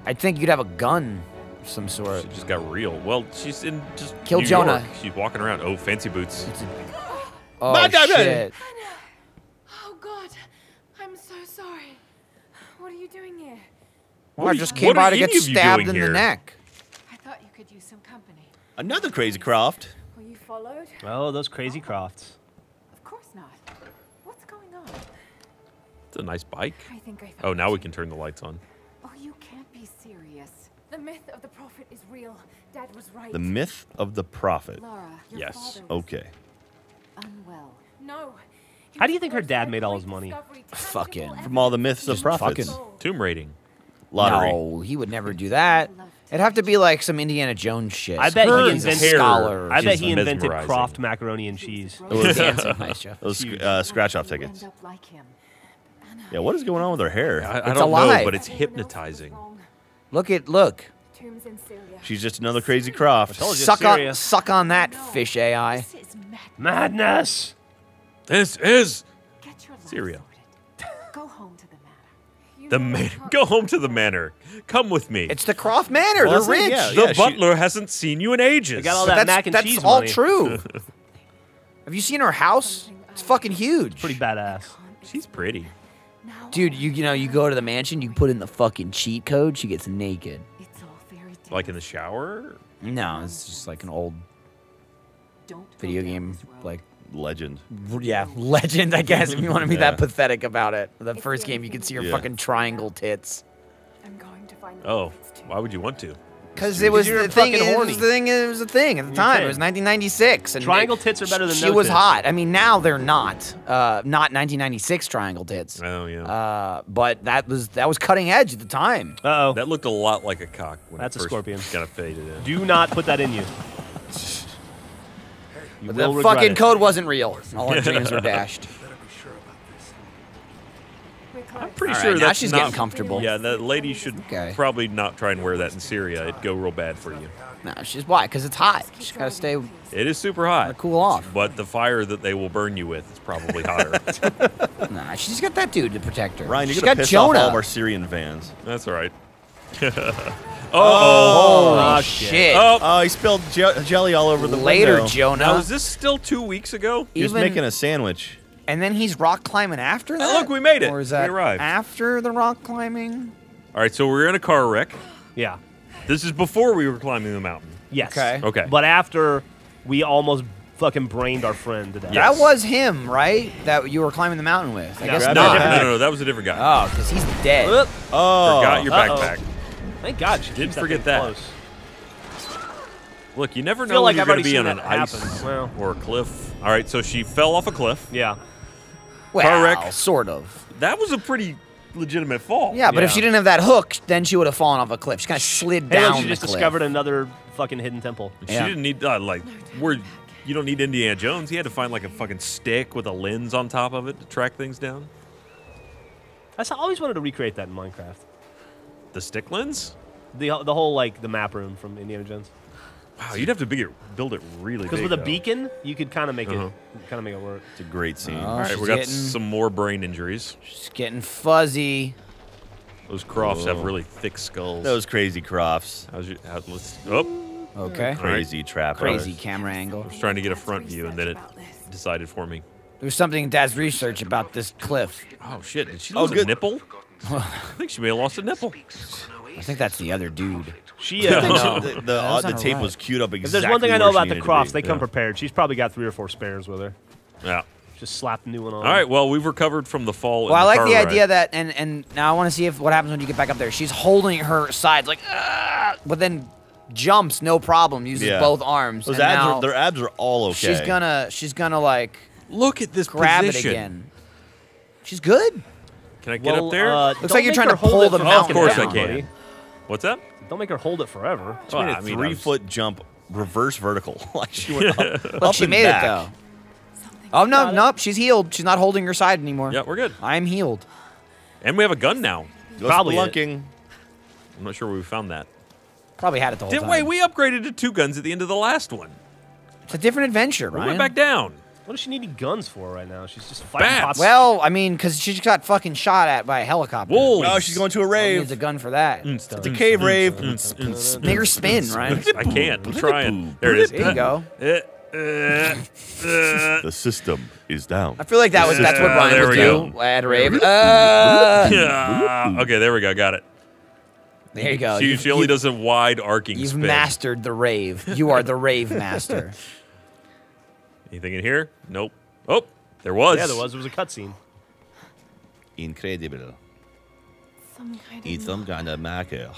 Speaker 2: I think you'd have a gun of some sort.
Speaker 1: She just got real. Well, she's in just
Speaker 2: Kill
Speaker 1: New
Speaker 2: Jonah.
Speaker 1: York. She's walking around. Oh, fancy boots.
Speaker 2: Oh, oh
Speaker 3: My God,
Speaker 2: shit!
Speaker 6: Oh, God. I'm so sorry. What are you doing here?
Speaker 2: Well, I
Speaker 1: are you-
Speaker 2: just came
Speaker 1: what
Speaker 2: by to get
Speaker 1: any of you
Speaker 2: stabbed
Speaker 1: doing
Speaker 2: in the neck.
Speaker 6: I thought you could use some company.
Speaker 3: Another crazy Croft.
Speaker 6: Were you followed?
Speaker 4: Oh, those crazy oh. crofts.
Speaker 6: Of course not. What's going on?
Speaker 1: It's a nice bike.
Speaker 6: I think I
Speaker 1: Oh, now we can turn the lights on.
Speaker 6: Myth of the prophet is real. Dad was right.
Speaker 3: The myth of the prophet.
Speaker 6: Lara, your
Speaker 1: Yes.
Speaker 6: was
Speaker 3: Okay.
Speaker 6: unwell. No.
Speaker 4: How do you think her dad made all his money?
Speaker 2: Fucking-
Speaker 3: From all the myths of
Speaker 2: Just
Speaker 3: prophets.
Speaker 2: fucking-
Speaker 1: Tomb raiding.
Speaker 3: lottery.
Speaker 2: No, he would never do that. It'd have to be like some Indiana Jones shit.
Speaker 4: I bet he invented-
Speaker 2: scholar.
Speaker 4: I bet he invented
Speaker 1: mesmerizing.
Speaker 4: Croft macaroni and cheese.
Speaker 2: dancing.
Speaker 3: Those uh, scratch off tickets.
Speaker 6: End up like him.
Speaker 3: Yeah, what is going on with her hair?
Speaker 1: I, I don't know, but it's hypnotizing.
Speaker 2: Look at look.
Speaker 6: Tombs in Syria.
Speaker 3: She's just another crazy Croft.
Speaker 4: told you.
Speaker 2: Suck on, suck on that fish AI.
Speaker 6: This is mad.
Speaker 4: Madness.
Speaker 1: This is
Speaker 6: Get your
Speaker 1: Syria.
Speaker 6: Go home to the manor. You
Speaker 1: the
Speaker 6: know
Speaker 1: man. Go home to the manor. Come with me.
Speaker 2: It's the Croft Manor.
Speaker 3: Well,
Speaker 2: They're rich.
Speaker 3: yeah,
Speaker 1: the
Speaker 3: yeah, she-
Speaker 1: butler hasn't seen you in ages.
Speaker 4: They got all that
Speaker 2: that's
Speaker 4: mac and
Speaker 2: that's
Speaker 4: cheese
Speaker 2: all
Speaker 4: money.
Speaker 2: true. Have you seen her house? It's fucking huge.
Speaker 4: Pretty badass.
Speaker 1: She's pretty.
Speaker 2: Dude, you you know you go to the mansion, you put in the fucking cheat code, she gets naked.
Speaker 1: Like in the shower.
Speaker 2: No, it's just like an old
Speaker 6: Don't
Speaker 2: video game, like
Speaker 3: Legend.
Speaker 2: yeah, legend. I guess if you want to be that pathetic about it. The
Speaker 6: It's
Speaker 2: first game, you could see your
Speaker 3: Yeah.
Speaker 2: fucking triangle tits.
Speaker 6: I'm going to find
Speaker 1: Oh, why would you want to?
Speaker 2: Because it was the thing. It was the thing. It was the thing at the
Speaker 4: You're
Speaker 2: time. It was 1996, and
Speaker 4: Triangle tits are better than
Speaker 2: She
Speaker 4: no
Speaker 2: was
Speaker 4: tits.
Speaker 2: hot. I mean, now they're not. Uh, not 1996 triangle tits.
Speaker 1: Oh yeah.
Speaker 2: Uh, but that was that was cutting edge at the time.
Speaker 4: Uh oh.
Speaker 1: that looked a lot like a cock. When
Speaker 4: That's
Speaker 1: it
Speaker 4: a
Speaker 1: first
Speaker 4: scorpion.
Speaker 1: Kind of faded in.
Speaker 4: Do not put that in you. You
Speaker 2: the
Speaker 4: will regret
Speaker 2: fucking
Speaker 4: it.
Speaker 2: code wasn't real. All our dreams were dashed.
Speaker 5: Better be sure about this.
Speaker 6: We're close.
Speaker 1: I'm pretty
Speaker 2: All
Speaker 1: sure
Speaker 2: right, now
Speaker 1: that's
Speaker 2: she's
Speaker 1: not,
Speaker 2: getting comfortable.
Speaker 1: Yeah, that lady should
Speaker 2: Okay.
Speaker 1: probably not try and wear that in Syria. It'd go real bad for you.
Speaker 2: No, she's why? Because it's hot. She's gotta stay.
Speaker 1: It is super hot.
Speaker 2: cool off.
Speaker 1: But the fire that they will burn you with is probably hotter.
Speaker 2: Nah, she's got that dude to protect her.
Speaker 3: Ryan, you're
Speaker 2: she's
Speaker 3: gonna
Speaker 2: got
Speaker 3: piss
Speaker 2: Jonah.
Speaker 3: off all of our Syrian fans.
Speaker 1: That's all right. oh,
Speaker 2: Holy
Speaker 4: Oh,
Speaker 2: shit!
Speaker 4: shit.
Speaker 1: oh.
Speaker 3: Oh, he spilled je- jelly all over the
Speaker 2: Later,
Speaker 3: window.
Speaker 2: Jonah.
Speaker 1: Now, is this still two weeks ago?
Speaker 3: He was
Speaker 2: Even-
Speaker 3: making a sandwich.
Speaker 2: And then he's rock climbing after that.
Speaker 1: look, we made it.
Speaker 2: Or is
Speaker 1: We
Speaker 2: that
Speaker 1: arrived.
Speaker 2: after the rock climbing?
Speaker 1: All right, so we're in a car wreck.
Speaker 4: Yeah.
Speaker 1: This is before we were climbing the mountain.
Speaker 4: Yes.
Speaker 2: Okay.
Speaker 1: Okay.
Speaker 4: But after we almost fucking brained our friend to death.
Speaker 1: Yeah.
Speaker 2: That was him, right? That you were climbing the mountain with. I
Speaker 4: No,
Speaker 2: guess
Speaker 1: No,
Speaker 2: not.
Speaker 1: no, no, no, that was a different guy.
Speaker 2: Oh, because he's dead.
Speaker 4: Oop.
Speaker 3: Oh,
Speaker 1: Forgot your
Speaker 4: Uh-oh.
Speaker 1: backpack.
Speaker 4: Thank God she
Speaker 1: Didn't forget that.
Speaker 4: Close.
Speaker 1: Look, you never
Speaker 4: Feel
Speaker 1: know
Speaker 4: like
Speaker 1: you're going to be on an
Speaker 4: that
Speaker 1: ice.
Speaker 4: Well.
Speaker 1: or a cliff. All right, so she fell off a cliff.
Speaker 4: Yeah.
Speaker 2: Well,
Speaker 1: car wreck.
Speaker 2: sort of.
Speaker 1: That was a pretty legitimate fall.
Speaker 2: Yeah, but if she didn't have that hook, then she would have fallen off a cliff. She kind of slid
Speaker 4: Hey,
Speaker 2: down
Speaker 4: look, she
Speaker 2: the
Speaker 4: just
Speaker 2: cliff.
Speaker 4: discovered another fucking hidden temple.
Speaker 1: She didn't need uh, like we're you don't need Indiana Jones. He had to find like a fucking stick with a lens on top of it to track things down.
Speaker 4: I always wanted to recreate that in Minecraft.
Speaker 1: The stick lens?
Speaker 4: The the whole like the map room from Indiana Jones.
Speaker 1: Wow, you'd have to big it, build it really big.
Speaker 4: Because with a
Speaker 1: though.
Speaker 4: beacon, you could kind of make
Speaker 1: Uh-huh.
Speaker 4: it kind of make it work.
Speaker 3: it's a great scene.
Speaker 2: Oh,
Speaker 1: All right,
Speaker 2: she's
Speaker 1: we got
Speaker 2: getting,
Speaker 1: some more brain injuries.
Speaker 2: She's getting fuzzy.
Speaker 1: Those crofts have really thick skulls.
Speaker 3: Those crazy Crofts.
Speaker 1: How's your, how, let's, oh,
Speaker 2: Okay.
Speaker 3: Crazy trap.
Speaker 2: Crazy camera angle.
Speaker 1: I was trying to get a front view and then it decided for me.
Speaker 2: There was something in Dad's research about this cliff.
Speaker 1: Oh shit! Did she
Speaker 3: Oh,
Speaker 1: lose a
Speaker 3: good.
Speaker 1: nipple? I think she may have lost a nipple.
Speaker 2: I think that's the other dude.
Speaker 4: She. Uh,
Speaker 2: No.
Speaker 3: The, the,
Speaker 2: That
Speaker 3: uh, the tape
Speaker 2: right.
Speaker 3: was queued up exactly.
Speaker 4: If there's one thing I know about the Crofts, they come
Speaker 1: Yeah.
Speaker 4: prepared. She's probably got three or four spares with her.
Speaker 1: Yeah.
Speaker 4: Just slap the new one on.
Speaker 1: All right. Well, we've recovered from the fall.
Speaker 2: Well,
Speaker 1: in
Speaker 2: I
Speaker 1: the
Speaker 2: like
Speaker 1: car
Speaker 2: the
Speaker 1: ride.
Speaker 2: idea that, and and now I want to see if what happens when you get back up there. She's holding her sides like, "Ah," but then jumps no problem, uses
Speaker 3: Yeah.
Speaker 2: both arms.
Speaker 3: Those
Speaker 2: and
Speaker 3: abs,
Speaker 2: now
Speaker 3: are, their abs are all okay.
Speaker 2: she's gonna she's gonna like
Speaker 1: Look at this
Speaker 2: grab
Speaker 1: position.
Speaker 2: it again. She's good.
Speaker 1: Can I get
Speaker 4: Well,
Speaker 1: up there?
Speaker 4: uh,
Speaker 2: Looks like you're trying to pull
Speaker 4: it
Speaker 2: the
Speaker 4: for
Speaker 2: mountain
Speaker 1: Of course I can.
Speaker 4: buddy.
Speaker 1: What's that?
Speaker 4: Don't make her hold it forever.
Speaker 3: She made
Speaker 1: Well,
Speaker 3: a
Speaker 1: I mean, I
Speaker 3: three
Speaker 1: was-
Speaker 3: foot jump, reverse vertical. like she went up,
Speaker 2: Look,
Speaker 3: up
Speaker 2: she
Speaker 3: and
Speaker 2: made
Speaker 3: back.
Speaker 2: it though. Oh no, nope, she's healed. She's not holding her side anymore.
Speaker 1: Yeah, we're good.
Speaker 2: I'm healed.
Speaker 1: And we have a gun now.
Speaker 3: Go
Speaker 4: Probably it.
Speaker 3: spelunking.
Speaker 1: I'm not sure where we found that.
Speaker 2: Probably had it the whole
Speaker 1: Did,
Speaker 2: time.
Speaker 1: wait, we upgraded to two guns at the end of the last one.
Speaker 2: it's a different adventure,
Speaker 1: We
Speaker 2: right?
Speaker 1: went back down.
Speaker 4: What does she need guns for right now? She's just fighting
Speaker 1: Bats.
Speaker 4: pots.
Speaker 2: Well, I mean, because she just got fucking shot at by a helicopter.
Speaker 1: Wolves.
Speaker 3: Oh, she's going to a
Speaker 2: rave.
Speaker 3: rave.
Speaker 2: Needs a gun for that.
Speaker 3: It's a cave rave.
Speaker 2: Make her spin, right?
Speaker 1: I can't. I'm trying. There it is.
Speaker 2: There you go.
Speaker 1: Uh, uh, uh,
Speaker 3: The system is down.
Speaker 2: I feel like that was that's what
Speaker 1: Uh,
Speaker 2: Ryan
Speaker 1: there
Speaker 2: would
Speaker 1: we
Speaker 2: do
Speaker 1: go.
Speaker 2: at a rave. Uh,
Speaker 1: yeah. Okay, there we go. Got it.
Speaker 2: there you go.
Speaker 1: She,
Speaker 2: You've-
Speaker 1: she only
Speaker 2: you've-
Speaker 1: does a wide arcing
Speaker 2: You've
Speaker 1: spin.
Speaker 2: mastered the rave. You are the rave master.
Speaker 1: Anything in here? Nope. Oh, there was.
Speaker 4: yeah, there was. It was a cutscene.
Speaker 3: Incredible.
Speaker 6: Some kind of
Speaker 3: It's some kind of marker.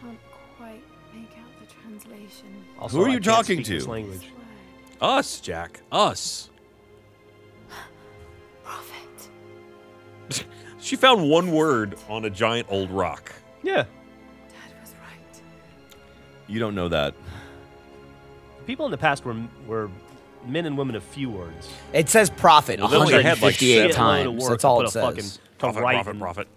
Speaker 6: Can't quite make out the translation.
Speaker 4: Also,
Speaker 3: Who are
Speaker 4: I
Speaker 3: you
Speaker 4: can't
Speaker 3: talking
Speaker 4: speak this
Speaker 3: to?
Speaker 4: language.
Speaker 1: Us, Jack. Us.
Speaker 6: Prophet.
Speaker 1: She found one word on a giant old rock.
Speaker 4: Yeah.
Speaker 6: Dad was right.
Speaker 3: You don't know that.
Speaker 4: People in the past were were men and women of few words.
Speaker 2: It says profit
Speaker 1: Well, they only had, like,
Speaker 2: 158
Speaker 1: shitload
Speaker 2: times.
Speaker 4: of
Speaker 2: That's all it
Speaker 4: a
Speaker 2: says.
Speaker 4: fucking- to
Speaker 1: Profit,
Speaker 4: write
Speaker 1: profit,
Speaker 4: and-
Speaker 1: profit.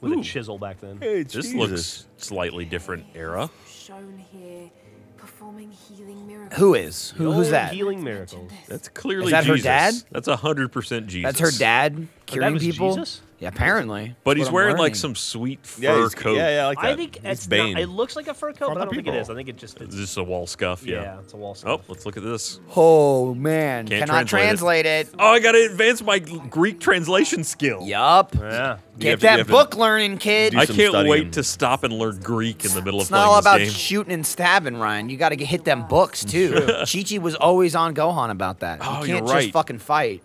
Speaker 4: with
Speaker 1: Ooh.
Speaker 4: a chisel back then.
Speaker 3: Hey,
Speaker 1: This looks slightly different era.
Speaker 6: Shown here, performing healing miracles.
Speaker 2: Who is? Who, who's that?
Speaker 4: Healing miracles.
Speaker 1: That's clearly
Speaker 2: Is that her dad?
Speaker 1: That's hundred percent Jesus.
Speaker 2: That's her dad curing
Speaker 4: was
Speaker 2: people.
Speaker 4: Jesus?
Speaker 2: Yeah, apparently.
Speaker 1: But
Speaker 2: That's
Speaker 1: he's
Speaker 2: what I'm
Speaker 1: wearing like some sweet fur
Speaker 3: Yeah, he's-
Speaker 1: coat.
Speaker 3: yeah, yeah, I like that.
Speaker 4: I think
Speaker 3: He's
Speaker 4: it's
Speaker 3: Bane.
Speaker 4: not, it looks like a fur coat, but I don't think it
Speaker 3: people.
Speaker 4: is. I think it just
Speaker 1: Is
Speaker 4: it's,
Speaker 1: this a wall scuff?
Speaker 4: yeah.
Speaker 1: Yeah.
Speaker 4: it's a wall
Speaker 1: Oh,
Speaker 4: stuff.
Speaker 1: let's look at this.
Speaker 2: Oh man,
Speaker 1: Can't
Speaker 2: cannot
Speaker 1: translate
Speaker 2: translate it.
Speaker 1: Oh, I gotta advance my Greek translation skill.
Speaker 2: Yup.
Speaker 4: yeah.
Speaker 2: Get
Speaker 3: have to- you
Speaker 2: that
Speaker 3: have to
Speaker 2: book learning, kid.
Speaker 3: do
Speaker 1: I
Speaker 3: some
Speaker 1: can't
Speaker 3: studying.
Speaker 1: wait to stop and learn Greek in the middle
Speaker 2: It's
Speaker 1: of
Speaker 2: not
Speaker 1: playing
Speaker 2: all
Speaker 1: this
Speaker 2: about
Speaker 1: game.
Speaker 2: shooting and stabbing, Ryan. You got to hit them books too. Chi-Chi was always on Gohan about that.
Speaker 1: Oh,
Speaker 2: you
Speaker 1: you're
Speaker 2: can't
Speaker 1: right.
Speaker 2: just fucking fight.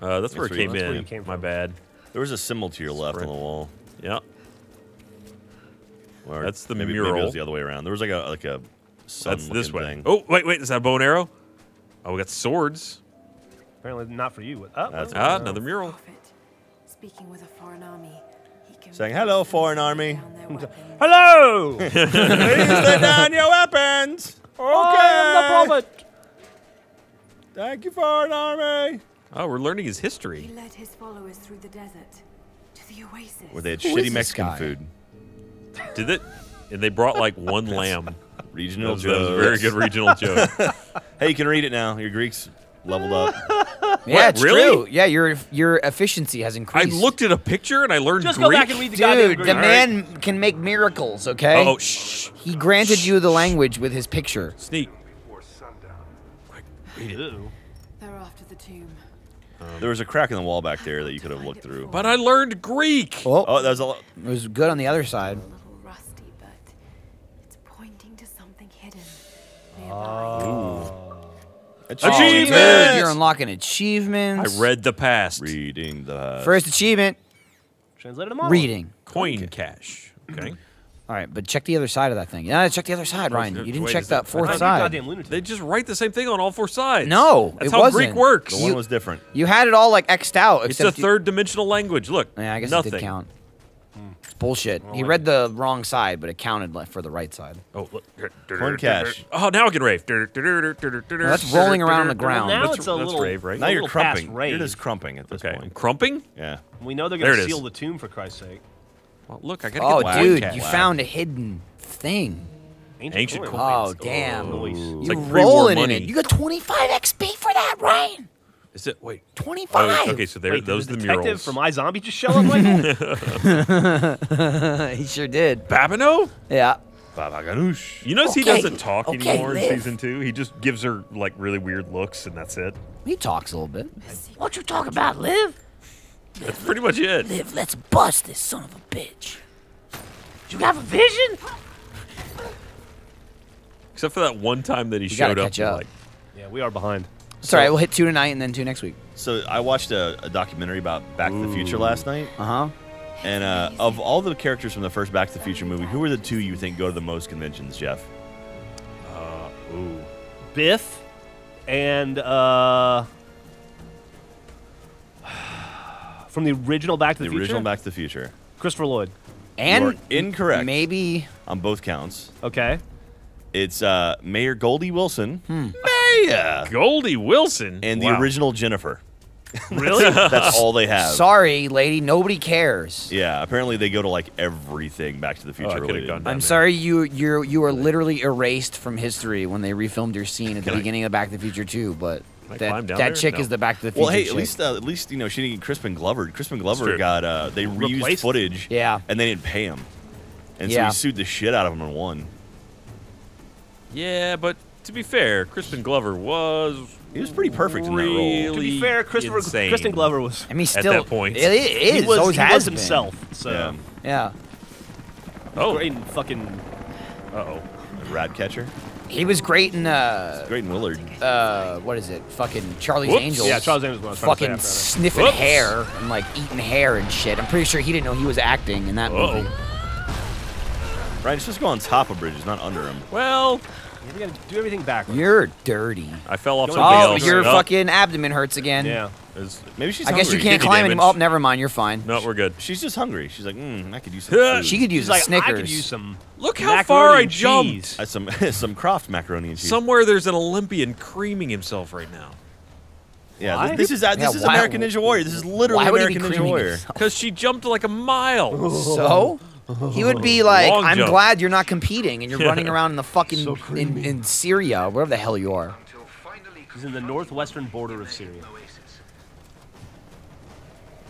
Speaker 1: Uh, that's where it came
Speaker 3: you-
Speaker 4: that's
Speaker 1: in.
Speaker 4: you came
Speaker 1: My
Speaker 4: from.
Speaker 1: bad.
Speaker 3: There was a symbol to your left on the wall.
Speaker 1: Yeah.
Speaker 3: Or
Speaker 1: That's the
Speaker 3: maybe, Maybe it was the other way around. There was like a like a sun
Speaker 1: That's this way.
Speaker 3: thing.
Speaker 1: Oh, wait, wait. Is that a bow and arrow? Oh, we got swords.
Speaker 4: Apparently not for you. Oh,
Speaker 3: That's-
Speaker 4: oh,
Speaker 1: Ah,
Speaker 4: oh.
Speaker 1: another mural.
Speaker 6: Prophet, speaking with a foreign army.
Speaker 3: Saying, "Hello, foreign army."
Speaker 6: down their weapons.
Speaker 4: Hello.
Speaker 3: Please lay down your weapons. Okay.
Speaker 4: I am the prophet.
Speaker 3: Thank you, foreign army.
Speaker 1: Oh, we're learning his
Speaker 6: He
Speaker 1: history.
Speaker 6: led his followers through the desert to the oasis.
Speaker 3: Where they had
Speaker 2: Who is
Speaker 3: shitty Mexican
Speaker 2: guy?
Speaker 3: food.
Speaker 1: Did it? And they brought like one lamb. That
Speaker 3: Regional
Speaker 1: was, that was a very good regional joke.
Speaker 3: Hey, you can read it now. Your Greek's leveled up.
Speaker 2: Yeah, it's
Speaker 1: really?
Speaker 2: true. Yeah, your your efficiency has increased.
Speaker 1: I
Speaker 2: increased.
Speaker 1: looked at a picture and I learned
Speaker 4: Just
Speaker 1: Greek.
Speaker 4: go back and read the goddamn
Speaker 2: Dude, the
Speaker 1: All
Speaker 2: man can make miracles. Okay.
Speaker 1: Oh, shh.
Speaker 2: He granted you the language with his picture.
Speaker 1: Sneak.
Speaker 5: Before sundown.
Speaker 4: Ew.
Speaker 6: They're after the tomb.
Speaker 3: There was a crack in the wall back there that you could have looked through.
Speaker 1: But I learned Greek.
Speaker 2: Oh,
Speaker 3: Oh, that was a lot.
Speaker 2: it was good on the other side.
Speaker 6: A little rusty, but it's pointing to something hidden nearby.
Speaker 1: Achievement!
Speaker 2: Oh, you're unlocking achievements.
Speaker 1: I read the past.
Speaker 3: Reading the.
Speaker 2: First achievement,
Speaker 4: Translated them all.
Speaker 2: reading.
Speaker 1: Coin cash. Okay.
Speaker 2: All right, but check the other side of that thing. Yeah, check the other side, Ryan. You didn't
Speaker 1: Wait,
Speaker 2: check that
Speaker 1: that-
Speaker 2: fourth side.
Speaker 1: They just write the same thing on all four sides.
Speaker 2: No,
Speaker 1: That's
Speaker 2: it
Speaker 1: how
Speaker 2: wasn't.
Speaker 1: Greek works.
Speaker 3: The one was different.
Speaker 2: You had it all like xed out.
Speaker 1: It's a
Speaker 2: except you-
Speaker 1: third dimensional language. Look.
Speaker 2: Yeah, I guess
Speaker 1: nothing.
Speaker 2: it did count. Hmm. It's bullshit. He read the wrong side, but it counted for the right side.
Speaker 1: Oh, look.
Speaker 3: Coin cash.
Speaker 1: Oh, now I can rave.
Speaker 2: that's rolling around on the ground.
Speaker 4: Now
Speaker 1: That's-
Speaker 4: it's a
Speaker 1: that's
Speaker 4: little.
Speaker 1: rave, right?
Speaker 3: Now you're crumping.
Speaker 4: rave.
Speaker 3: You're just crumping at this
Speaker 1: Okay.
Speaker 3: Point.
Speaker 1: crumping?
Speaker 3: Yeah.
Speaker 4: We know they're gonna
Speaker 1: it is.
Speaker 4: seal the tomb for Christ's sake.
Speaker 1: Well, look, I gotta
Speaker 2: Oh,
Speaker 1: get the
Speaker 2: dude,
Speaker 1: cash.
Speaker 2: you found a hidden thing.
Speaker 1: Ancient
Speaker 4: coin.
Speaker 1: coins.
Speaker 2: Oh, damn.
Speaker 4: Oh, Noise.
Speaker 1: It's
Speaker 2: You're
Speaker 1: like pre-war
Speaker 2: rolling in it. You got 25 XP for that, Ryan.
Speaker 1: Is it? Wait.
Speaker 2: 25.
Speaker 1: Oh, okay, so there,
Speaker 4: Wait,
Speaker 1: those
Speaker 4: did
Speaker 1: are
Speaker 4: the
Speaker 1: the
Speaker 4: detective
Speaker 1: murals.
Speaker 4: from iZombie just show up like that?
Speaker 2: he sure did.
Speaker 1: Babineaux?
Speaker 2: Yeah.
Speaker 3: Baba Ganoush.
Speaker 1: You notice he doesn't talk
Speaker 2: okay,
Speaker 1: anymore in season two. He just gives her like really weird looks, and that's it.
Speaker 2: He talks a little bit.
Speaker 7: What you talk about, Liv?
Speaker 1: That's pretty much it.
Speaker 7: Liv, let's bust this son of a bitch. Do you have a vision?
Speaker 1: Except for that one time that he
Speaker 2: You gotta
Speaker 1: showed up.
Speaker 2: up.
Speaker 1: Like,
Speaker 4: yeah, we are behind.
Speaker 2: Sorry, all right. We'll hit two tonight and then two next week.
Speaker 3: So I watched a, a documentary about Back to the Future last night,
Speaker 2: Uh huh.
Speaker 3: and uh, of all the characters from the first Back to the Future movie, who are the two you think go to the most conventions, Geoff?
Speaker 1: ooh.
Speaker 4: Biff and uh from the original Back to
Speaker 3: The
Speaker 4: the, Future.
Speaker 3: original Back to the Future.
Speaker 4: Christopher Lloyd.
Speaker 2: And
Speaker 3: incorrect.
Speaker 2: maybe
Speaker 3: On both counts,
Speaker 4: Okay.
Speaker 3: it's uh, Mayor Goldie Wilson,
Speaker 2: Hmm.
Speaker 3: Mayor,
Speaker 1: Goldie Wilson.
Speaker 3: and the
Speaker 1: Wow.
Speaker 3: original Jennifer.
Speaker 4: Really?
Speaker 3: That's all they have.
Speaker 2: sorry, lady, nobody cares.
Speaker 3: Yeah, apparently they go to like everything Back to the
Speaker 1: Oh,
Speaker 3: Future
Speaker 1: I could have
Speaker 3: related.
Speaker 1: gone down
Speaker 2: I'm sorry you you you were literally erased from history when they refilmed your scene at the
Speaker 1: I-
Speaker 2: beginning of Back to the Future 2, but
Speaker 1: Can I
Speaker 2: that,
Speaker 1: down
Speaker 2: that chick
Speaker 1: No.
Speaker 2: is the Back of the Future
Speaker 3: Well, hey,
Speaker 2: chick.
Speaker 3: at least uh, at least you know she didn't get Crispin Glover. Crispin Glover got uh, they reused
Speaker 4: Replaced?
Speaker 3: footage.
Speaker 2: Yeah.
Speaker 3: and they didn't pay him, and so he sued the shit out of him and won.
Speaker 1: Yeah, but to be fair, Crispin Glover was
Speaker 3: He was pretty perfect in that role.
Speaker 4: to be fair, Christopher
Speaker 1: insane.
Speaker 4: Crispin Glover was
Speaker 2: I mean, still
Speaker 1: at
Speaker 2: still
Speaker 1: that point.
Speaker 2: it, it is
Speaker 4: he was,
Speaker 2: always
Speaker 4: he
Speaker 2: has
Speaker 4: was
Speaker 2: been.
Speaker 4: himself. So
Speaker 3: Yeah,
Speaker 2: Yeah,
Speaker 1: Oh,
Speaker 4: great and fucking
Speaker 1: uh oh.
Speaker 3: Ratcatcher,
Speaker 2: he was great in uh
Speaker 3: great in Willard.
Speaker 2: uh what is it? Fucking Charlie's
Speaker 1: Whoops.
Speaker 2: Angels.
Speaker 4: Yeah, Charlie's Angels. was what I was
Speaker 2: Fucking
Speaker 4: to say
Speaker 2: sniffing
Speaker 1: Whoops.
Speaker 2: hair and like eating hair and shit. I'm pretty sure he didn't know he was acting in that
Speaker 1: Uh
Speaker 2: movie.
Speaker 1: oh.
Speaker 3: Right, it's just go on top of bridges, not under them.
Speaker 1: Well,
Speaker 4: You gotta do everything backwards.
Speaker 2: You're dirty.
Speaker 1: I fell off
Speaker 4: Going
Speaker 1: something
Speaker 2: Oh,
Speaker 1: else.
Speaker 2: your
Speaker 1: Oh,
Speaker 2: fucking abdomen hurts again.
Speaker 4: yeah.
Speaker 1: Is-
Speaker 3: Maybe she's
Speaker 2: I guess you can't
Speaker 1: Kidney
Speaker 2: climb
Speaker 1: damage.
Speaker 2: anymore. Oh, never mind. You're fine.
Speaker 1: No, we're good.
Speaker 3: She's just hungry. She's like, mm, I could use some food.
Speaker 2: She could use
Speaker 4: She's
Speaker 2: a
Speaker 4: like,
Speaker 2: Snickers.
Speaker 4: I could use some.
Speaker 1: Look how
Speaker 4: macaroni
Speaker 1: far I
Speaker 4: and
Speaker 1: jumped.
Speaker 3: Uh, some some Kraft macaroni and cheese.
Speaker 1: Somewhere there's an Olympian creaming himself right now.
Speaker 3: yeah,
Speaker 4: Why?
Speaker 3: th- this is uh, this
Speaker 2: Yeah,
Speaker 3: is
Speaker 2: why-
Speaker 3: American Ninja Warrior. This is literally
Speaker 2: Why would he be
Speaker 3: American Ninja
Speaker 2: creaming
Speaker 3: Warrior.
Speaker 2: himself?
Speaker 1: Because she jumped like a mile.
Speaker 2: So he would be like,
Speaker 1: Long
Speaker 2: "I'm
Speaker 1: jump.
Speaker 2: glad you're not competing and you're
Speaker 1: Yeah.
Speaker 2: running around in the fucking in, in Syria, wherever the hell you are."
Speaker 4: He's in the northwestern border of Syria.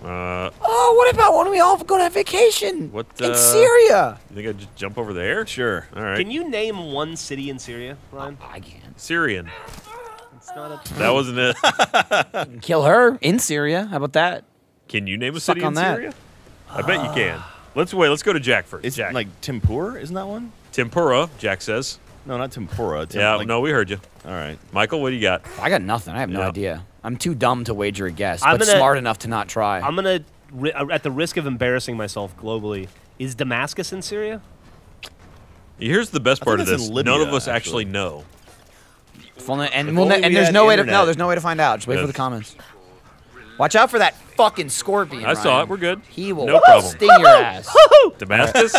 Speaker 5: Oasis.
Speaker 1: Uh,
Speaker 2: Oh, what about when we all go on vacation
Speaker 1: What,
Speaker 2: in
Speaker 1: uh,
Speaker 2: Syria?
Speaker 1: you think I just jump over there?
Speaker 3: Sure.
Speaker 1: All right.
Speaker 4: Can you name one city in Syria, Ryan?
Speaker 2: I can't
Speaker 1: Syrian.
Speaker 4: It's not a.
Speaker 1: That wasn't it.
Speaker 2: kill her in Syria. How about that?
Speaker 1: Can you name a
Speaker 2: Suck
Speaker 1: city
Speaker 2: on
Speaker 1: in
Speaker 2: that.
Speaker 1: Syria? I bet you can. Let's wait. Let's go to Jack first.
Speaker 3: It's
Speaker 1: Jack.
Speaker 3: like tempura, isn't that one?
Speaker 1: tempura. Jack says.
Speaker 3: No, not tempura. Tem-
Speaker 1: Yeah.
Speaker 3: like-
Speaker 1: no, we heard you.
Speaker 3: All right.
Speaker 1: Michael, what do you got?
Speaker 2: I got nothing. I have no
Speaker 1: Yeah.
Speaker 2: idea. I'm too dumb to wager a guess,
Speaker 4: I'm
Speaker 2: but
Speaker 4: gonna-
Speaker 2: smart enough to not try.
Speaker 4: I'm gonna, uh, at the risk of embarrassing myself globally, is Damascus in Syria?
Speaker 1: Here's the best part of this.
Speaker 3: in
Speaker 1: None of us actually
Speaker 3: actually.
Speaker 1: know.
Speaker 2: If and we'll ne- and there's
Speaker 3: had
Speaker 2: no way to no, there's no way to find out. Just wait for the comments. Watch out for that fucking scorpion.
Speaker 1: I saw it. We're good.
Speaker 2: He will
Speaker 1: No problem.
Speaker 2: sting your ass.
Speaker 1: Damascus.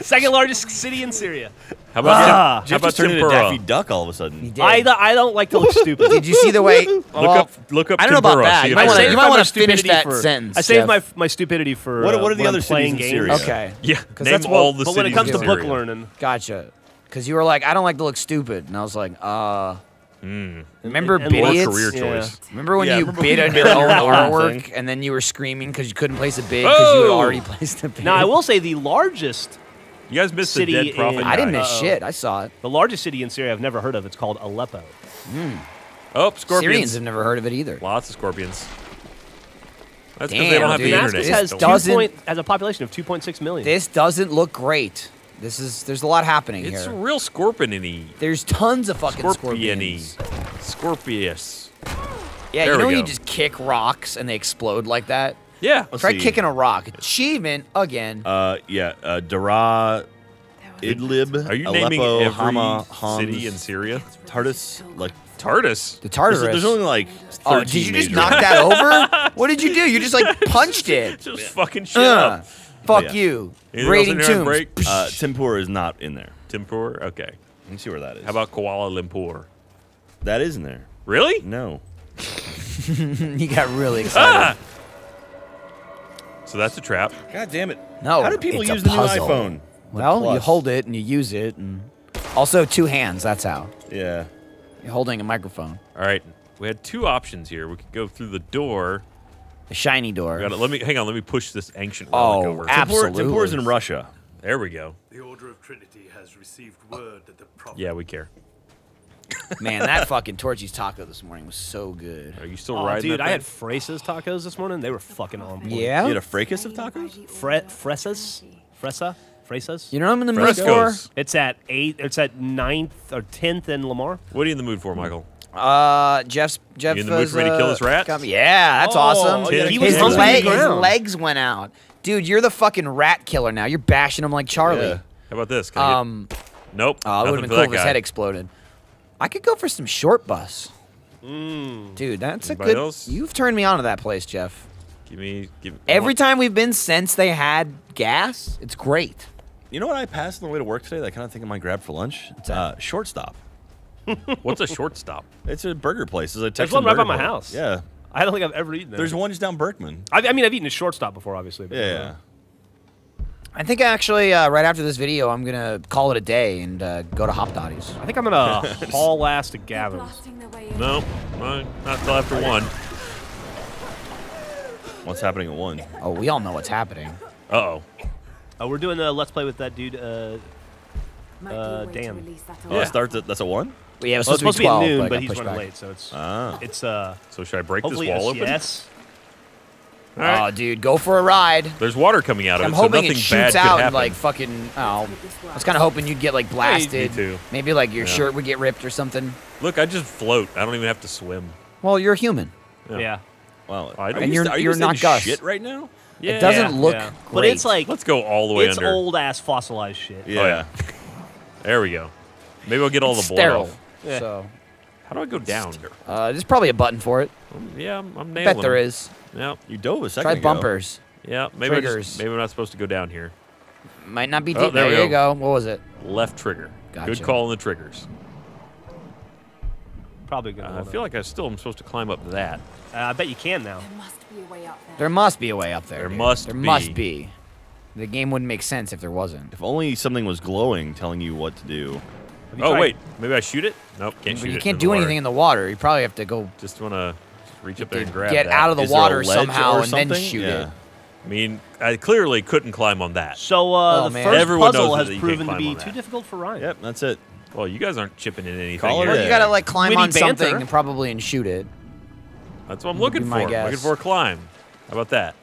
Speaker 4: Second largest city in Syria.
Speaker 1: How about
Speaker 4: Ah.
Speaker 1: Tim- how
Speaker 3: Geoff
Speaker 1: about
Speaker 3: just turned into
Speaker 1: tempura?
Speaker 3: Daffy Duck all of a sudden.
Speaker 2: He did.
Speaker 4: I, don't- I don't like to look stupid.
Speaker 2: Did you see the way?
Speaker 1: Look up. Look up.
Speaker 2: I don't know about that. You might wanna-
Speaker 1: say-
Speaker 2: you
Speaker 4: saved
Speaker 2: might
Speaker 4: my
Speaker 2: wanna
Speaker 4: stupidity
Speaker 2: finish that
Speaker 4: for-
Speaker 2: sentence,
Speaker 4: I saved
Speaker 2: Geoff.
Speaker 4: my my stupidity for
Speaker 3: What-
Speaker 4: uh,
Speaker 3: what are the
Speaker 4: when
Speaker 3: other
Speaker 4: playing
Speaker 3: cities in
Speaker 4: games.
Speaker 3: Syria?
Speaker 2: Okay.
Speaker 1: Yeah.
Speaker 2: 'Cause
Speaker 1: Name
Speaker 2: that's what-
Speaker 1: all the
Speaker 4: But when it comes to book learning,
Speaker 2: Gotcha. Because you were like, I don't like to look stupid, and I was like, uh. Mm. Remember
Speaker 4: and- and
Speaker 1: Poor
Speaker 2: bidiots?
Speaker 1: career
Speaker 4: Yeah.
Speaker 1: choice.
Speaker 2: Remember when
Speaker 3: Yeah,
Speaker 2: you
Speaker 3: remember
Speaker 2: bid
Speaker 3: when
Speaker 2: on
Speaker 3: you
Speaker 2: your
Speaker 3: bid
Speaker 2: own
Speaker 3: on your own
Speaker 2: artwork and then you were screaming because you couldn't place a bid because you had
Speaker 1: Oh!
Speaker 2: already placed a bid?
Speaker 4: now I will say the largest,
Speaker 1: You guys missed the
Speaker 4: City
Speaker 1: dead prophet.
Speaker 4: in-
Speaker 2: I didn't miss
Speaker 4: Uh-oh.
Speaker 2: shit. I saw it.
Speaker 4: the largest city in Syria I've never heard of. It's called Aleppo. Hmm.
Speaker 1: Oh, scorpions.
Speaker 2: Syrians have never heard of it either.
Speaker 1: Lots of scorpions. That's because
Speaker 2: Damn,
Speaker 1: they don't have
Speaker 2: dude.
Speaker 1: the
Speaker 4: Damascus
Speaker 1: internet.
Speaker 4: has
Speaker 2: This doesn't-
Speaker 4: point has a population of 2.6 million.
Speaker 2: This doesn't look great. This is there's a lot happening here.
Speaker 1: It's
Speaker 2: here.
Speaker 1: real scorpion-y.
Speaker 2: There's tons of fucking
Speaker 1: Scorpion-y.
Speaker 2: scorpions.
Speaker 1: Scorpius.
Speaker 2: Yeah,
Speaker 1: There
Speaker 2: you know
Speaker 1: we
Speaker 2: when you just kick rocks and they explode like that?
Speaker 1: Yeah.
Speaker 3: Let's
Speaker 2: Try
Speaker 3: see.
Speaker 2: kicking a rock. Achievement again.
Speaker 3: Uh, yeah. Uh, Dara, Idlib,
Speaker 1: Are you
Speaker 3: Aleppo,
Speaker 1: naming every
Speaker 3: Hama,
Speaker 1: city in Syria?
Speaker 3: Tartus. Like,
Speaker 1: Tartus.
Speaker 2: the
Speaker 3: there's,
Speaker 2: Tartarus.
Speaker 3: there's only like. 13
Speaker 2: oh, did you just
Speaker 3: major-
Speaker 2: knock that over? What did you do? You just like punched it.
Speaker 1: Just fucking shit
Speaker 2: Uh,
Speaker 1: up.
Speaker 2: Fuck
Speaker 3: yeah.
Speaker 2: you.
Speaker 1: Anything
Speaker 2: Rating
Speaker 1: else in your
Speaker 2: tombs.
Speaker 1: break?
Speaker 3: Uh, Tempura is not in there.
Speaker 1: Timpur. Okay.
Speaker 3: Let me see where that is.
Speaker 1: How about Kuala Lumpur?
Speaker 3: that? Is in there?
Speaker 1: Really?
Speaker 3: No.
Speaker 2: he got really excited.
Speaker 1: Ah! So that's a trap.
Speaker 3: God damn it.
Speaker 2: No,
Speaker 3: How do people
Speaker 2: it's a
Speaker 3: use the new iPhone? The
Speaker 2: Well, you hold it and you use it, and also two hands. That's how
Speaker 3: Yeah.
Speaker 2: you're holding a microphone.
Speaker 1: All right. We had two options here. We could go through the door.
Speaker 2: A shiny door.
Speaker 1: Gotta, let me hang on. Let me push this ancient
Speaker 2: Oh,
Speaker 1: over.
Speaker 2: ab-
Speaker 3: Tempura,
Speaker 2: Absolutely.
Speaker 3: Tempura's in Russia.
Speaker 1: There we go.
Speaker 5: The Order of Trinity has received uh, word that the prophet
Speaker 1: Yeah, we care.
Speaker 2: Man, that fucking Torchy's taco this morning was so good.
Speaker 1: Are you still
Speaker 4: Oh,
Speaker 1: riding
Speaker 4: dude,
Speaker 1: that
Speaker 4: I had
Speaker 1: thing?
Speaker 4: Fresas tacos this morning. They were fucking on point.
Speaker 2: Yeah.
Speaker 3: You had a fracas of tacos?
Speaker 4: Fre- fresas? Fresa? Fresas?
Speaker 2: You know what I'm in the mood for?
Speaker 4: It's at eight. It's at ninth or tenth in Lamar.
Speaker 1: What are you in the mood for, Michael?
Speaker 2: Uh, Geoff's Geoff.
Speaker 1: You in the mood for me to
Speaker 2: is,
Speaker 1: kill
Speaker 2: uh,
Speaker 1: this rat?
Speaker 2: got me- Yeah, that's
Speaker 4: Oh,
Speaker 2: awesome.
Speaker 1: yeah, he
Speaker 2: his,
Speaker 1: was humping
Speaker 2: leg- his legs went out. Dude, you're the fucking rat killer now. You're bashing him like Charlie.
Speaker 3: Yeah.
Speaker 1: How about this? Can I get-
Speaker 2: Um,
Speaker 1: nope.
Speaker 2: oh, it would have been cool if his head exploded. I could go for some short bus. Dude, that's
Speaker 1: Anybody
Speaker 2: a good.
Speaker 1: else?
Speaker 2: You've turned me on to that place, Geoff.
Speaker 1: Give me. Give
Speaker 2: Every time we've been since they had gas, it's great.
Speaker 3: You know what I passed on the way to work today that I kind of think I might grab for lunch?
Speaker 2: that?
Speaker 3: Uh, shortstop.
Speaker 1: What's a shortstop?
Speaker 3: It's a burger place. It's a
Speaker 4: There's one right by my
Speaker 3: place.
Speaker 4: house.
Speaker 3: Yeah.
Speaker 4: I don't think I've ever eaten there.
Speaker 3: There's one just down Berkman.
Speaker 4: I, I mean, I've eaten a shortstop before, obviously. But
Speaker 3: Yeah. yeah.
Speaker 2: I think actually, uh, right after this video, I'm gonna call it a day and uh, go to Hopdoddy's.
Speaker 4: I think I'm gonna haul ass to
Speaker 6: They're
Speaker 4: Gavin's.
Speaker 6: blasting their way in.
Speaker 1: No, no, not till after one.
Speaker 3: What's happening at one?
Speaker 2: Oh, we all know what's happening.
Speaker 1: Uh oh.
Speaker 4: Oh, we're doing the let's play with that dude. Uh,
Speaker 6: Might be a
Speaker 4: Uh,
Speaker 6: way to
Speaker 4: damn.
Speaker 6: that
Speaker 3: Oh,
Speaker 6: order.
Speaker 3: it starts at that's a one.
Speaker 2: Well, yeah, it was
Speaker 4: well, it's
Speaker 2: supposed,
Speaker 4: supposed to be at
Speaker 2: 12,
Speaker 4: noon,
Speaker 2: but,
Speaker 4: but he's running
Speaker 2: back.
Speaker 4: late, so it's
Speaker 3: Ah.
Speaker 4: it's uh
Speaker 1: So should I break this
Speaker 4: hopefully
Speaker 1: wall open?
Speaker 4: yes.
Speaker 1: All right.
Speaker 2: Oh, dude, go for a ride.
Speaker 1: There's water coming out of
Speaker 2: I'm
Speaker 1: it, so
Speaker 2: hoping
Speaker 1: nothing
Speaker 2: it
Speaker 1: bad
Speaker 2: shoots out and like fucking. Oh, I was kind of hoping you'd get like blasted.
Speaker 1: too.
Speaker 2: Maybe like your
Speaker 1: Yeah.
Speaker 2: shirt would get ripped or something.
Speaker 1: Look, I just float. I don't even have to swim.
Speaker 2: Well, you're a human.
Speaker 1: Yeah.
Speaker 4: Yeah.
Speaker 3: Wow.
Speaker 1: I
Speaker 3: Are
Speaker 1: don't-
Speaker 3: you
Speaker 2: And you're-
Speaker 3: are you
Speaker 2: you're not Gus.
Speaker 3: Shit right now.
Speaker 1: Yeah.
Speaker 2: It doesn't look
Speaker 4: yeah.
Speaker 2: great.
Speaker 4: But it's like
Speaker 1: Let's go all the way
Speaker 4: it's
Speaker 1: under.
Speaker 4: old ass fossilized shit.
Speaker 3: Yeah.
Speaker 1: Oh, yeah. There we go. Maybe I'll get all the blood
Speaker 2: sterile.
Speaker 1: off.
Speaker 4: Yeah.
Speaker 2: So
Speaker 1: How do I go down?
Speaker 2: uh, there's probably a button for it.
Speaker 1: Yeah, I'm, I'm
Speaker 2: I
Speaker 1: nailing
Speaker 2: bet there
Speaker 1: them.
Speaker 2: is.
Speaker 1: Yeah,
Speaker 3: You dove a second
Speaker 2: Try
Speaker 3: ago.
Speaker 2: bumpers.
Speaker 1: yeah. Maybe I just,
Speaker 2: Triggers.
Speaker 1: maybe I'm not supposed to go down here.
Speaker 2: Might not be
Speaker 1: Oh,
Speaker 2: deep.
Speaker 1: there
Speaker 2: there
Speaker 1: we
Speaker 2: you go. What was it?
Speaker 1: Left trigger.
Speaker 2: Gotcha.
Speaker 1: Good call on the triggers.
Speaker 4: Probably good.
Speaker 1: Uh, I feel like I still am supposed to climb up that.
Speaker 4: Uh, I bet you can now.
Speaker 6: There must be a way up there.
Speaker 2: There must be a way up there.
Speaker 1: There
Speaker 2: dude.
Speaker 1: must
Speaker 2: There
Speaker 1: be.
Speaker 2: must be. The game wouldn't make sense if there wasn't.
Speaker 3: If only something was glowing, telling you what to do.
Speaker 4: Have you
Speaker 1: Oh
Speaker 4: tried-
Speaker 1: wait, maybe I shoot it? Nope, can't
Speaker 2: But
Speaker 1: shoot
Speaker 2: you
Speaker 1: it
Speaker 2: can't do
Speaker 1: water.
Speaker 2: anything in the water. You probably have to go
Speaker 1: Just want to reach up there and grab it.
Speaker 2: get
Speaker 1: that.
Speaker 2: out of the
Speaker 3: Is
Speaker 2: water somehow and then shoot
Speaker 3: Yeah.
Speaker 2: it.
Speaker 1: I mean, I clearly couldn't climb on that.
Speaker 4: So uh,
Speaker 2: Oh,
Speaker 4: the
Speaker 2: man.
Speaker 4: first
Speaker 1: Everyone knows
Speaker 4: puzzle has proven to be too difficult for Ryan.
Speaker 3: Yep, that's it.
Speaker 1: Well, you guys aren't chipping in anything
Speaker 3: Call
Speaker 1: here.
Speaker 3: a
Speaker 2: you gotta like climb
Speaker 4: Witty
Speaker 2: on something
Speaker 4: banter.
Speaker 2: and probably and shoot it.
Speaker 1: That's what I'm looking for.
Speaker 2: my
Speaker 1: I'm Looking for a climb. How about that?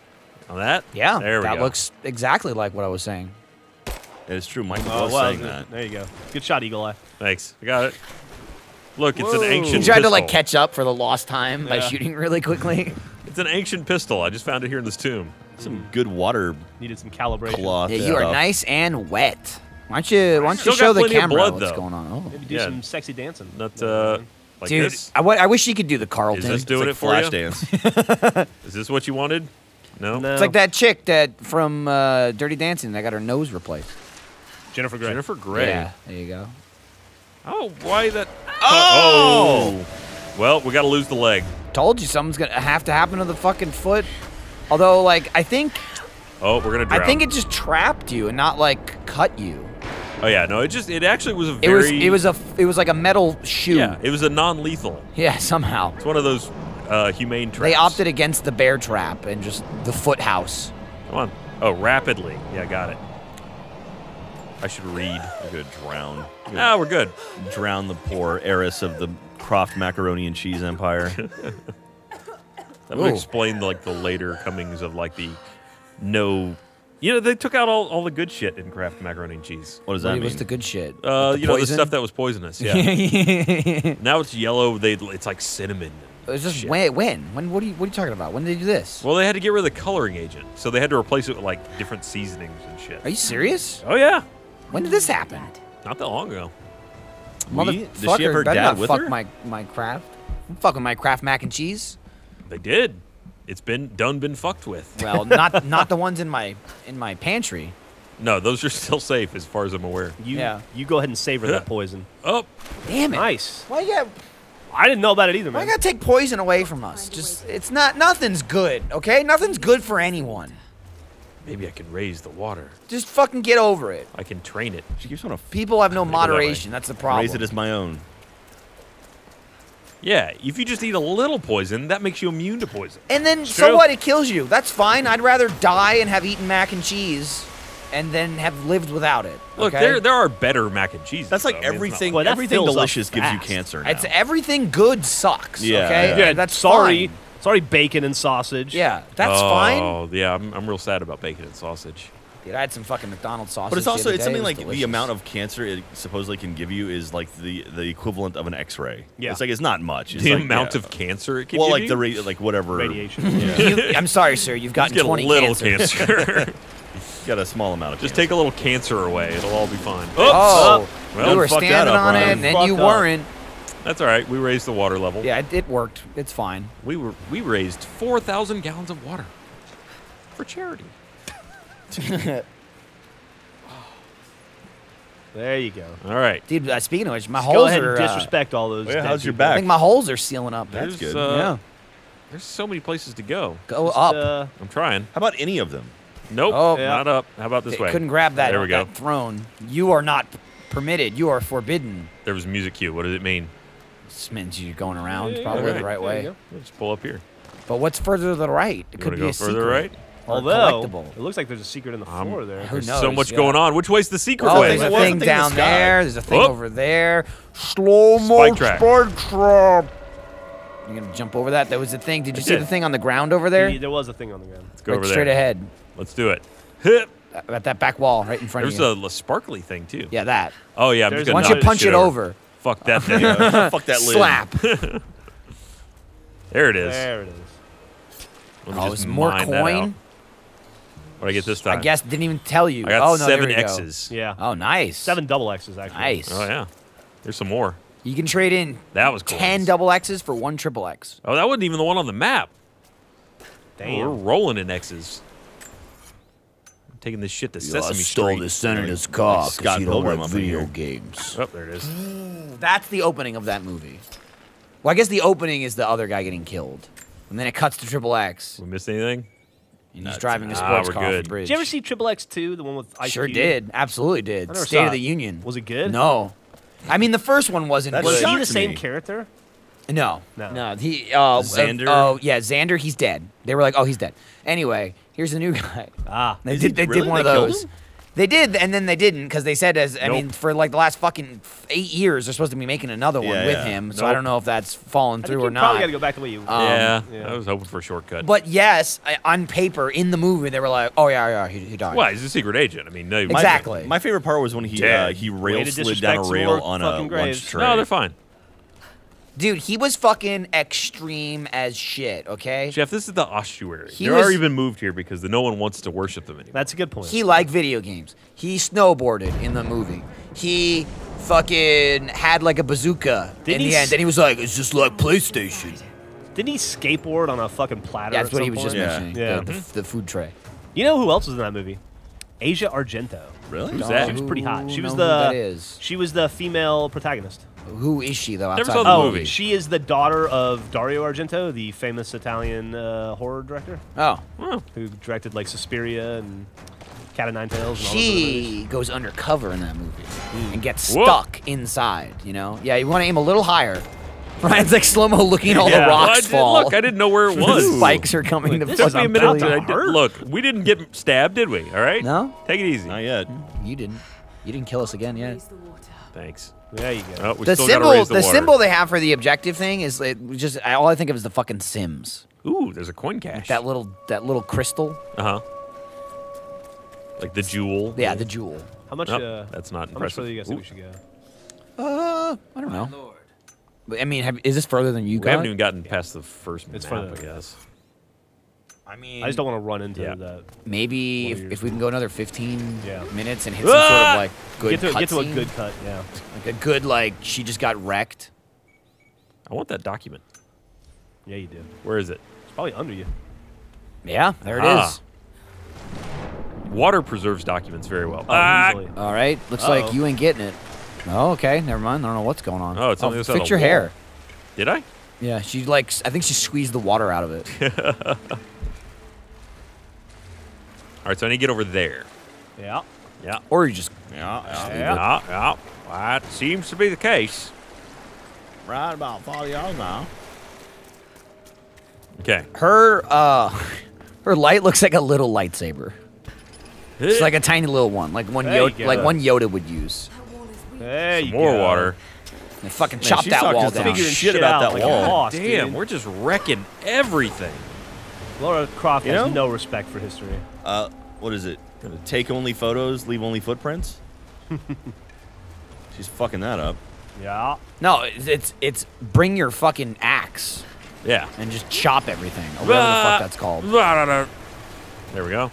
Speaker 1: On that?
Speaker 2: Yeah,
Speaker 1: There we
Speaker 2: that
Speaker 1: go.
Speaker 2: looks exactly like what I was saying.
Speaker 3: It is true. Mike
Speaker 4: Oh,
Speaker 3: was
Speaker 4: well,
Speaker 3: saying that.
Speaker 4: there you go. Good shot, Eagle Eye.
Speaker 1: Thanks. I got it. Look, it's
Speaker 4: Whoa.
Speaker 1: an ancient.
Speaker 2: You tried to like catch up for the lost time by shooting really quickly.
Speaker 1: It's an ancient pistol. I just found it here in this tomb.
Speaker 3: Some good water
Speaker 4: Needed some calibration.
Speaker 3: cloth.
Speaker 2: yeah, you are
Speaker 3: stuff.
Speaker 2: nice and wet. Why don't you? Why don't
Speaker 1: Still
Speaker 2: you show the camera
Speaker 1: blood,
Speaker 2: what's
Speaker 1: though.
Speaker 2: going on? Oh,
Speaker 4: Maybe do
Speaker 1: Yeah.
Speaker 4: some sexy dancing.
Speaker 1: Not uh, like
Speaker 2: dude,
Speaker 1: this.
Speaker 2: I, I wish you could do the Carlton.
Speaker 1: Is this
Speaker 3: It's
Speaker 1: doing
Speaker 3: like
Speaker 1: it for you?
Speaker 3: Flashdance.
Speaker 1: Is this what you wanted? No.
Speaker 4: No.
Speaker 2: It's like that chick that from uh, Dirty Dancing that got her nose replaced.
Speaker 4: Jennifer Grey.
Speaker 1: Jennifer Grey.
Speaker 2: Yeah, there you go.
Speaker 1: Oh, why that? Oh! Well, we got to lose the leg.
Speaker 2: Told you something's gonna have to happen to the fucking foot. Although, like, I think
Speaker 1: Oh, we're gonna drown.
Speaker 2: I think it just trapped you and not like cut you.
Speaker 1: Oh yeah, no, it just it actually was a
Speaker 2: It
Speaker 1: very.
Speaker 2: was it was a it was like a metal shoe.
Speaker 1: Yeah, it was a non-lethal.
Speaker 2: Yeah, somehow
Speaker 1: It's one of those uh, humane traps.
Speaker 2: they opted against the bear trap and just the foot house.
Speaker 1: Come on. Oh, rapidly. Yeah, got it. I should read.
Speaker 3: You're gonna drown. You're
Speaker 1: Ah, we're good.
Speaker 3: drown the poor heiress of the Croft macaroni and cheese empire.
Speaker 1: That would
Speaker 2: Ooh.
Speaker 1: explain like the later comings of like the no. You know, they took out all, all the good shit in Kraft macaroni and cheese.
Speaker 3: What does
Speaker 2: What
Speaker 3: that mean?
Speaker 2: was the good shit?
Speaker 1: Uh,
Speaker 2: The
Speaker 1: you know, the stuff that was poisonous. Yeah. now it's yellow. They it's like cinnamon.
Speaker 2: It was just
Speaker 1: Shit.
Speaker 2: when, when? When? What are you? What are you talking about? When did they do this?
Speaker 1: Well, they had to get rid of the coloring agent, so they had to replace it with like different seasonings and shit.
Speaker 2: Are you serious?
Speaker 1: Oh yeah,
Speaker 2: When did this happen?
Speaker 1: not that long ago.
Speaker 3: We- does she
Speaker 2: Motherfucker,
Speaker 3: have her
Speaker 2: better
Speaker 3: dad
Speaker 2: not
Speaker 3: with
Speaker 2: fuck
Speaker 3: her?
Speaker 2: my my Kraft. I'm fucking my Kraft mac and cheese.
Speaker 1: They did. It's been done, been fucked with.
Speaker 2: Well, not not the ones in my in my pantry.
Speaker 1: No, those are still safe as far as I'm aware.
Speaker 4: You,
Speaker 2: Yeah.
Speaker 4: you go ahead and savor that poison.
Speaker 1: Oh,
Speaker 2: Damn it!
Speaker 4: Nice.
Speaker 2: Why you got
Speaker 4: I didn't know about it either,
Speaker 2: why
Speaker 4: man.
Speaker 2: you gotta take poison away from us? Just it's not nothing's good. Okay, nothing's good for anyone.
Speaker 1: Maybe I can raise the water.
Speaker 2: Just fucking get over it.
Speaker 1: I can train it.
Speaker 3: She keeps on to
Speaker 2: People have no
Speaker 1: go that
Speaker 2: moderation. That's the problem.
Speaker 3: raise it as my own.
Speaker 1: Yeah, if you just eat a little poison, that makes you immune to poison.
Speaker 2: And then, so what? It kills you. That's fine. I'd rather die and have eaten mac and cheese, and then have lived without it.
Speaker 1: Look,
Speaker 2: okay?
Speaker 1: there there are better mac and cheese.
Speaker 3: That's like everything.
Speaker 4: Well, that
Speaker 3: everything
Speaker 4: fills up
Speaker 3: delicious gives you cancer. Now.
Speaker 2: It's everything good sucks.
Speaker 3: Yeah,
Speaker 2: okay,
Speaker 3: yeah.
Speaker 4: Yeah,
Speaker 2: that's
Speaker 4: sorry.
Speaker 2: fine.
Speaker 4: Sorry, bacon and sausage.
Speaker 2: Yeah, that's
Speaker 1: oh,
Speaker 2: fine.
Speaker 1: Oh, yeah, I'm, I'm real sad about bacon and sausage.
Speaker 2: Dude, I had some fucking McDonald's sausage.
Speaker 3: But it's
Speaker 2: the
Speaker 3: also
Speaker 2: other
Speaker 3: it's something
Speaker 2: It was
Speaker 3: like the amount of cancer it supposedly can give you is like the the equivalent of an X-ray.
Speaker 4: Yeah.
Speaker 3: it's like it's not much. It's
Speaker 1: the
Speaker 3: like,
Speaker 1: amount
Speaker 3: yeah.
Speaker 1: of cancer it can
Speaker 3: well,
Speaker 1: give
Speaker 3: like
Speaker 1: you?
Speaker 3: the ra- like whatever
Speaker 4: Radiation.
Speaker 2: You- I'm sorry, sir. You've
Speaker 1: Just
Speaker 2: gotten
Speaker 1: get a little
Speaker 2: cancer.
Speaker 1: cancer.
Speaker 3: got a small amount of.
Speaker 1: Just
Speaker 3: cancer.
Speaker 1: take a little cancer away. It'll all be fine. Oops.
Speaker 2: Oh,
Speaker 1: Well,
Speaker 2: you were standing
Speaker 3: up,
Speaker 2: on
Speaker 3: Ryan.
Speaker 2: it, and then
Speaker 4: Fuck
Speaker 2: you
Speaker 4: up.
Speaker 2: weren't.
Speaker 1: That's all right. We raised the water level.
Speaker 2: Yeah, it, it worked. It's fine.
Speaker 1: We were we raised 4,000 gallons of water for charity.
Speaker 4: there you go.
Speaker 1: All right.
Speaker 2: Dude, uh, speaking of which, my
Speaker 4: Go
Speaker 2: holes
Speaker 4: ahead
Speaker 2: are.
Speaker 4: and
Speaker 2: uh,
Speaker 4: disrespect all those.
Speaker 3: Yeah,
Speaker 4: dead
Speaker 3: how's your
Speaker 4: people.
Speaker 2: I think my holes are sealing up.
Speaker 1: There's
Speaker 3: good.
Speaker 1: Uh,
Speaker 2: yeah.
Speaker 1: There's so many places to go.
Speaker 2: Go
Speaker 4: Just,
Speaker 2: up.
Speaker 4: uh,
Speaker 1: I'm trying.
Speaker 3: How about any of them?
Speaker 1: Nope.
Speaker 2: Oh.
Speaker 4: Yeah.
Speaker 1: Not up. How about this
Speaker 2: They
Speaker 1: way?
Speaker 2: couldn't grab that,
Speaker 1: There we go.
Speaker 2: that throne. You are not permitted. You are forbidden.
Speaker 1: There was music cue. What does it mean?
Speaker 2: This means you're going around
Speaker 4: Yeah,
Speaker 2: probably
Speaker 1: okay.
Speaker 2: the right way.
Speaker 4: you go.
Speaker 1: Let's pull up here.
Speaker 2: But what's further to the right? It
Speaker 1: You
Speaker 2: could be
Speaker 1: go
Speaker 2: a
Speaker 1: further
Speaker 2: secret
Speaker 1: right?
Speaker 4: Although it looks like there's a secret in the
Speaker 1: Um,
Speaker 4: floor there.
Speaker 2: Who
Speaker 1: There's
Speaker 2: knows?
Speaker 1: so much
Speaker 2: Yeah.
Speaker 1: going on. Which way's the secret
Speaker 2: Oh,
Speaker 1: way?
Speaker 2: there's a
Speaker 3: What's
Speaker 2: thing
Speaker 3: thing in the
Speaker 2: down there. There's a thing
Speaker 1: Oh.
Speaker 2: over there. Slow mo
Speaker 1: Spike track.
Speaker 2: spike trap. You gonna jump over that? That was the thing. Did you
Speaker 1: I
Speaker 2: see
Speaker 1: did.
Speaker 2: the thing on the ground over there?
Speaker 4: Yeah, There was a thing on the ground.
Speaker 1: Let's go
Speaker 2: right
Speaker 1: over
Speaker 2: straight
Speaker 1: there.
Speaker 2: ahead.
Speaker 1: Let's do it. Hip.
Speaker 2: At that back wall, right in front
Speaker 1: There's
Speaker 2: of you.
Speaker 1: a, a sparkly thing too.
Speaker 2: yeah, that.
Speaker 1: Oh yeah. I'm
Speaker 4: There's
Speaker 1: just gonna
Speaker 2: Why don't you punch
Speaker 1: shit
Speaker 2: it over?
Speaker 1: Fuck that thing.
Speaker 3: Fuck that lid.
Speaker 2: Slap.
Speaker 1: there it is.
Speaker 4: There it is.
Speaker 1: Let me
Speaker 2: Oh, it's more
Speaker 1: mine that out.
Speaker 2: coin.
Speaker 1: What I get this time?
Speaker 2: I guess didn't even tell you.
Speaker 1: I got
Speaker 2: oh no,
Speaker 1: seven
Speaker 2: there we go.
Speaker 1: X's.
Speaker 4: Yeah.
Speaker 2: Oh, nice.
Speaker 4: Seven double X's actually.
Speaker 2: Nice.
Speaker 1: Oh yeah. There's some more.
Speaker 2: You can trade in
Speaker 1: That was cool.
Speaker 2: 10 double X's for one triple X.
Speaker 1: Oh, that wasn't even the one on the map. We're rolling in X's. I'm taking this shit to Sesame Street.
Speaker 2: senator's
Speaker 3: car 'cause Scott he don't Pilgrim like up video here.
Speaker 2: games.
Speaker 1: Oh, there it is.
Speaker 2: That's the opening of that movie. Well, I guess the opening is the other guy getting killed. And then it cuts to Triple X.
Speaker 1: We missed anything?
Speaker 2: And he's driving a
Speaker 1: Ah,
Speaker 2: sports
Speaker 1: we're
Speaker 2: car off
Speaker 1: good.
Speaker 2: the bridge.
Speaker 4: Did you ever see Triple X two, the one with Ice
Speaker 2: Sure
Speaker 4: Cube?
Speaker 2: did. Absolutely did.
Speaker 4: I never
Speaker 2: State
Speaker 4: saw
Speaker 2: of the
Speaker 4: it.
Speaker 2: Union.
Speaker 4: Was it good?
Speaker 2: No. I mean, the first one wasn't
Speaker 3: That
Speaker 4: Was
Speaker 2: good.
Speaker 4: he the same
Speaker 3: me.
Speaker 4: character?
Speaker 2: No,
Speaker 4: No.
Speaker 2: no. He, uh,
Speaker 3: Xander?
Speaker 2: Oh, yeah, Xander. He's dead. They were like, oh, he's dead. Anyway, here's the new guy.
Speaker 4: Ah.
Speaker 2: They did. They
Speaker 3: really?
Speaker 2: did one of
Speaker 3: They killed
Speaker 2: those. They did, and then they didn't because they said, as I mean, for like the last fucking eight years, they're supposed to be making another one
Speaker 3: Yeah,
Speaker 2: with
Speaker 3: yeah.
Speaker 2: him. So I don't know if that's fallen
Speaker 4: I
Speaker 2: through
Speaker 4: think
Speaker 2: or
Speaker 4: not. probably got to go back to what you.
Speaker 2: Um,
Speaker 1: yeah,
Speaker 4: yeah.
Speaker 1: I was hoping for a shortcut.
Speaker 2: But yes, I, on paper, in the movie, they were like, "Oh yeah, yeah, he, he died."
Speaker 1: Why? He's a secret agent. I mean, no.
Speaker 3: My-
Speaker 2: Exactly.
Speaker 3: My, favorite part was when he uh, he
Speaker 4: Way
Speaker 3: rail slid down a rail on a
Speaker 4: fucking graves.
Speaker 3: lunch tray.
Speaker 1: No, they're fine.
Speaker 2: Dude, he was fucking extreme as shit. Okay.
Speaker 1: Geoff, this is the ossuary.
Speaker 2: He
Speaker 1: They're
Speaker 2: was-
Speaker 1: already been moved here because the, no one wants to worship them anymore.
Speaker 4: That's a good point.
Speaker 2: He liked video games. He snowboarded in the movie. He fucking had like a bazooka
Speaker 4: Did
Speaker 2: in the
Speaker 4: s-
Speaker 2: end. And he was like, it's just like PlayStation.
Speaker 4: Didn't he skateboard on a fucking platter?
Speaker 2: Yeah, that's
Speaker 4: at
Speaker 2: what
Speaker 4: some
Speaker 2: he was just?
Speaker 3: Yeah.
Speaker 2: mentioning.
Speaker 4: Yeah.
Speaker 2: The, the, the food tray.
Speaker 4: You know who else was in that movie? Asia Argento.
Speaker 3: Really?
Speaker 1: Who's that?
Speaker 4: She was pretty hot. She was
Speaker 2: know
Speaker 4: the
Speaker 2: who that is.
Speaker 4: she was the female protagonist.
Speaker 2: Who is she though?
Speaker 1: Never saw
Speaker 2: the
Speaker 1: the
Speaker 4: Oh,
Speaker 1: movie.
Speaker 4: she is the daughter of Dario Argento, the famous Italian uh, horror director
Speaker 2: Oh,
Speaker 1: Oh,
Speaker 4: who directed like Suspiria and Cat of Nine Tails. And all those
Speaker 2: she goes undercover in that movie and gets
Speaker 1: Whoa.
Speaker 2: stuck inside. You know? Yeah, you want to aim a little higher. Ryan's like slow mo looking at all
Speaker 4: Yeah.
Speaker 2: the
Speaker 1: Well, I
Speaker 2: rocks
Speaker 1: did-
Speaker 2: fall.
Speaker 1: Look, I didn't know where it was.
Speaker 2: spikes are coming to
Speaker 4: this
Speaker 1: Took
Speaker 4: is
Speaker 1: me a
Speaker 2: fucking
Speaker 1: minute. To, did, look, we didn't get stabbed, did we? All right.
Speaker 2: No,
Speaker 1: Take it easy.
Speaker 3: Not yet.
Speaker 2: you didn't. You didn't kill us again yet.
Speaker 6: Raise the water.
Speaker 1: Thanks.
Speaker 4: There you go.
Speaker 1: Oh, we
Speaker 2: the
Speaker 1: still
Speaker 2: symbol,
Speaker 1: raise the,
Speaker 2: the,
Speaker 1: water.
Speaker 2: symbol they have for the objective thing is it just all I think of is the fucking Sims.
Speaker 1: Ooh, there's a coin cache.
Speaker 2: That little that little crystal.
Speaker 1: Uh huh. Like the jewel.
Speaker 2: Yeah, the jewel.
Speaker 4: How much?
Speaker 1: Nope,
Speaker 4: uh,
Speaker 1: that's not
Speaker 4: how much
Speaker 1: impressive.
Speaker 4: further do you guys think we should go?
Speaker 2: Uh, I don't know. But, I mean, have, is this further than you
Speaker 1: We
Speaker 2: got?
Speaker 1: haven't even gotten past the first
Speaker 4: It's
Speaker 1: map,
Speaker 4: further
Speaker 1: I
Speaker 4: than
Speaker 1: guess.
Speaker 2: I mean,
Speaker 4: I just don't want to run into
Speaker 1: Yeah.
Speaker 4: that.
Speaker 2: maybe if, if we can go another 15
Speaker 4: Yeah.
Speaker 2: minutes and hit some sort
Speaker 1: Ah!
Speaker 2: of like good
Speaker 4: Get to, get to a good cut. Yeah.
Speaker 2: like a good like she just got wrecked.
Speaker 1: I want that document.
Speaker 4: Yeah, you do.
Speaker 1: Where is it?
Speaker 4: It's probably under you.
Speaker 2: Yeah, there it is.
Speaker 1: Ah. Water preserves documents very well.
Speaker 4: Oh,
Speaker 1: Ah!
Speaker 2: All right, looks
Speaker 4: Uh-oh.
Speaker 2: like you ain't getting it. Oh, okay, never mind. I don't know what's going on.
Speaker 1: Oh, it's on the other side
Speaker 2: fix your
Speaker 1: wall.
Speaker 2: hair.
Speaker 1: Did I?
Speaker 2: Yeah, she like s- I think she squeezed the water out of it.
Speaker 1: All right, so I need to get over there.
Speaker 4: Yeah.
Speaker 1: Yeah.
Speaker 2: or you just
Speaker 3: Yeah, yeah.
Speaker 1: Yeah. Yeah. That seems to be the case.
Speaker 3: Right about 40 yards now.
Speaker 1: Okay.
Speaker 2: her uh her light looks like a little lightsaber. It's like a tiny little one, like one
Speaker 4: There
Speaker 2: Yoda, like one Yoda would use.
Speaker 6: That wall is weak.
Speaker 4: There
Speaker 1: Some
Speaker 4: you
Speaker 1: more
Speaker 4: go.
Speaker 1: water.
Speaker 2: They fucking
Speaker 3: Man,
Speaker 2: chop
Speaker 3: she's
Speaker 2: that wall
Speaker 3: some
Speaker 2: down.
Speaker 4: Figuring
Speaker 3: shit about that
Speaker 4: like
Speaker 3: wall.
Speaker 4: boss,
Speaker 1: Damn,
Speaker 4: dude.
Speaker 1: we're just wrecking everything.
Speaker 4: Laura Croft
Speaker 3: You
Speaker 4: has
Speaker 3: know?
Speaker 4: no respect for history.
Speaker 3: Uh, what is it? Take only photos, leave only footprints? She's fucking that up.
Speaker 4: Yeah.
Speaker 2: No, it's, it's it's bring your fucking axe
Speaker 1: Yeah.
Speaker 2: and just chop everything, or whatever the fuck that's called.
Speaker 1: There we go.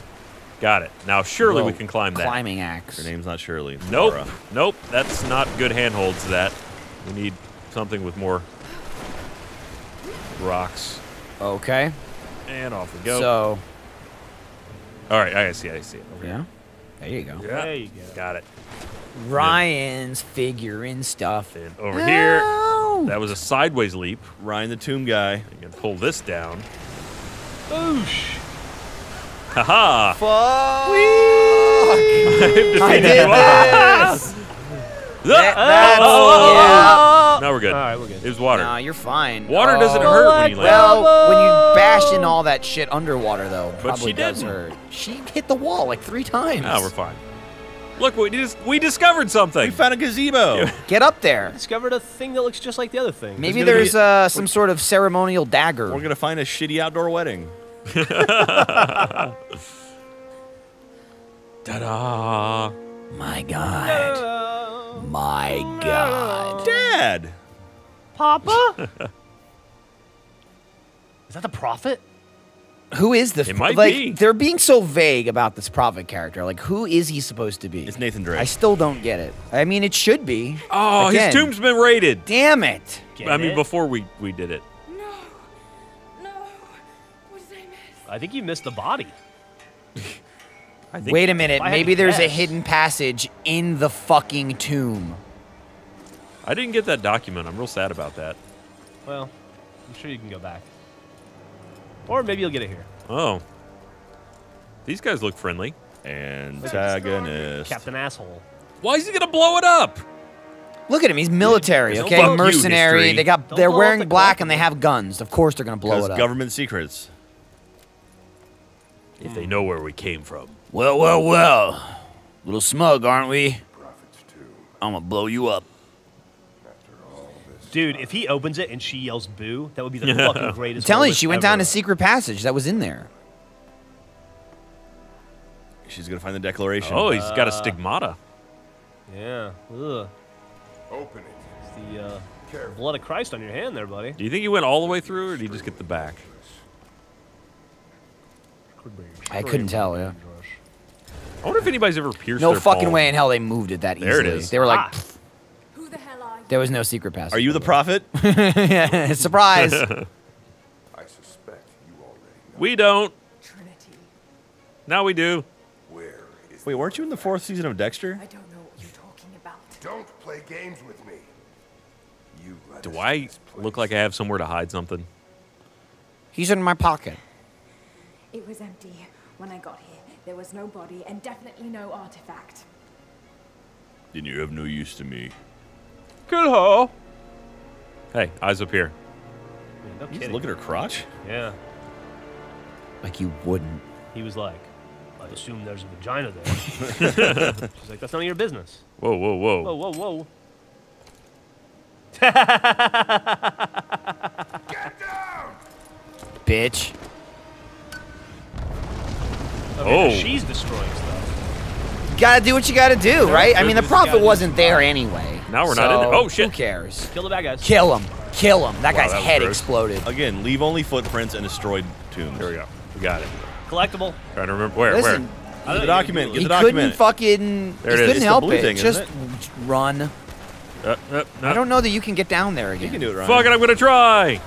Speaker 1: Got it. Now, surely we can climb that.
Speaker 2: Climbing axe.
Speaker 3: Her name's not Shirley.
Speaker 1: Nope.
Speaker 3: Laura.
Speaker 1: Nope. That's not good handholds. That we need something with more rocks.
Speaker 2: Okay.
Speaker 1: And off we go.
Speaker 2: So
Speaker 1: All right. I see. I see it. Over
Speaker 2: yeah, there you go.
Speaker 1: here.
Speaker 4: There you go.
Speaker 1: Got it.
Speaker 2: Ryan's figuring stuff.
Speaker 1: And over here.
Speaker 2: Ow!
Speaker 1: That was a sideways leap.
Speaker 3: Ryan the Tomb Guy.
Speaker 1: You can pull this down.
Speaker 4: Boosh.
Speaker 1: Haha. Fuck.
Speaker 2: I did this. That's-
Speaker 1: Oh! Now we're good.
Speaker 4: All right, we're good.
Speaker 1: It was water.
Speaker 2: Nah, you're fine.
Speaker 1: Water doesn't
Speaker 2: Oh.
Speaker 1: hurt when you land.
Speaker 2: Well, when you bash in all that shit underwater, though,
Speaker 1: But
Speaker 2: probably
Speaker 1: she
Speaker 2: does
Speaker 1: didn't.
Speaker 2: hurt. She hit the wall like three times.
Speaker 1: Ah, we're fine. Look, we just we discovered something.
Speaker 3: We found a gazebo.
Speaker 2: Get up there.
Speaker 4: Discovered a thing that looks just like the other thing.
Speaker 2: Maybe there's uh, some sort of ceremonial dagger.
Speaker 3: We're gonna find a shitty outdoor wedding.
Speaker 1: Ta-da!
Speaker 2: My God. My God.
Speaker 3: Dad.
Speaker 4: Papa? Is that the prophet?
Speaker 2: Who is the?
Speaker 1: It might
Speaker 2: like
Speaker 1: be.
Speaker 2: they're being so vague about this prophet character. Like, who is he supposed to be?
Speaker 3: It's Nathan Drake.
Speaker 2: I still don't get it. I mean, it should be.
Speaker 1: Oh,
Speaker 2: Again.
Speaker 1: his tomb's been raided.
Speaker 2: Damn it!
Speaker 4: Get
Speaker 1: I mean, before we we did it.
Speaker 6: No. No. What did I miss?
Speaker 4: I think you missed the body.
Speaker 1: I think
Speaker 2: Wait a minute.
Speaker 4: I had to
Speaker 2: Maybe there's a hidden passage in the fucking tomb.
Speaker 1: I didn't get that document. I'm real sad about that.
Speaker 4: Well, I'm sure you can go back. Or maybe you'll get it here.
Speaker 1: Oh, these guys look friendly.
Speaker 3: Antagonist.
Speaker 4: Captain Asshole.
Speaker 1: Why is he gonna blow it up?
Speaker 2: Look at him. He's military.
Speaker 1: There's no
Speaker 2: Okay,
Speaker 1: fuck you,
Speaker 2: mercenary. They got.
Speaker 4: Don't
Speaker 2: They're
Speaker 4: blow up
Speaker 2: wearing
Speaker 4: the
Speaker 2: black and they have guns. Of course, they're gonna blow it up.
Speaker 3: government secrets.
Speaker 1: If they know where we came from.
Speaker 2: Well, well, well. Little smug, aren't we? I'm gonna blow you up.
Speaker 4: Dude, if he opens it and she yells boo, that would be the fucking greatest.
Speaker 2: I'm
Speaker 4: greatest.
Speaker 2: telling you, she went down a secret passage that was in there.
Speaker 3: She's gonna find the declaration.
Speaker 1: Oh, he's got a
Speaker 4: Uh,
Speaker 1: stigmata.
Speaker 4: Yeah. Ugh.
Speaker 5: Open it.
Speaker 4: It's the uh, blood of Christ on your hand there, buddy.
Speaker 1: Do you think he went all the way through, or did he just get the back?
Speaker 2: I couldn't tell. Yeah.
Speaker 1: I wonder if anybody's ever pierced.
Speaker 2: No
Speaker 1: their
Speaker 2: fucking
Speaker 1: palm.
Speaker 2: way in hell they moved it that easily.
Speaker 1: There it is.
Speaker 2: They were like,
Speaker 4: Ah.
Speaker 6: Who the hell are you?
Speaker 2: there was no secret passage.
Speaker 3: Are you the prophet?
Speaker 2: Surprise!
Speaker 5: I suspect you already know
Speaker 1: We don't.
Speaker 6: Trinity.
Speaker 1: Now we do.
Speaker 5: where is.
Speaker 3: Wait, weren't you in the fourth season of Dexter?
Speaker 6: I don't know what you're talking about.
Speaker 5: Don't play games with me. You led
Speaker 1: Do
Speaker 5: us to
Speaker 1: I look like I have somewhere to hide something?
Speaker 2: He's in my pocket.
Speaker 6: It was empty when I got here. There was no body and definitely no artifact.
Speaker 3: Then you have no use to me.
Speaker 1: Good ho. Hey, eyes up here.
Speaker 4: No
Speaker 3: You just
Speaker 4: kidding.
Speaker 3: look at her crotch.
Speaker 4: Yeah.
Speaker 2: Like you wouldn't.
Speaker 4: He was like, I assume there's a vagina there. She's like, that's none of your business.
Speaker 1: Whoa, whoa, whoa.
Speaker 4: Whoa, whoa, whoa. Get down!
Speaker 2: Bitch.
Speaker 4: Okay,
Speaker 1: Oh.
Speaker 4: She's destroying stuff.
Speaker 2: Gotta do what you gotta do, right? I mean, the
Speaker 4: Just
Speaker 2: prophet wasn't there anyway.
Speaker 1: Now we're not in there. Oh, shit.
Speaker 2: Who cares?
Speaker 4: Kill the bad guys.
Speaker 2: Kill him. Kill him. That
Speaker 1: Wow,
Speaker 2: guy's
Speaker 1: that
Speaker 2: head
Speaker 1: gross.
Speaker 2: exploded.
Speaker 3: Again, leave only footprints and destroyed tombs.
Speaker 1: Here we go. We got it.
Speaker 4: Collectible.
Speaker 1: Trying to remember where.
Speaker 2: Listen,
Speaker 3: Get the document. Get
Speaker 2: he couldn't fucking.
Speaker 1: There
Speaker 2: he
Speaker 1: it is.
Speaker 2: couldn't
Speaker 1: It's the
Speaker 2: help
Speaker 3: blue
Speaker 2: it.
Speaker 3: thing, isn't
Speaker 2: Just run.
Speaker 1: where? Uh, uh, no.
Speaker 2: I don't know that you can get down there again.
Speaker 3: You can do it, Ryan.
Speaker 1: Fuck it, I'm gonna try.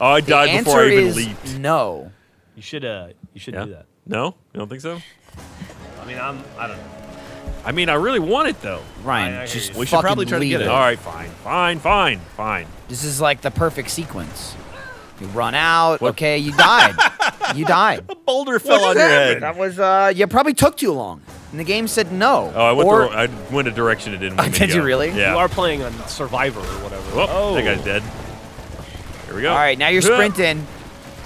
Speaker 1: Oh, I
Speaker 2: The
Speaker 1: died before I even
Speaker 2: is
Speaker 1: leaped.
Speaker 2: no.
Speaker 4: You should uh you should
Speaker 1: Yeah.
Speaker 4: do that.
Speaker 1: No, you don't think so?
Speaker 4: I mean I'm I don't know.
Speaker 1: I mean, I really want it though.
Speaker 2: Ryan,
Speaker 4: I hear
Speaker 2: just.
Speaker 3: We should probably try to get it.
Speaker 1: All right, fine, fine, fine, fine.
Speaker 2: This is like the perfect sequence. You run out.
Speaker 1: What?
Speaker 2: Okay, you died. you died.
Speaker 3: A boulder fell
Speaker 1: just
Speaker 3: on your head.
Speaker 2: That was uh. You probably took too long, and the game said no.
Speaker 1: Oh, I went
Speaker 2: or,
Speaker 1: the I went a direction it didn't want me
Speaker 2: Did you
Speaker 1: go.
Speaker 2: really?
Speaker 1: Yeah.
Speaker 4: You are playing on Survivor or whatever.
Speaker 1: Whoop, that guy's dead. Here we go.
Speaker 2: All right, now you're sprinting.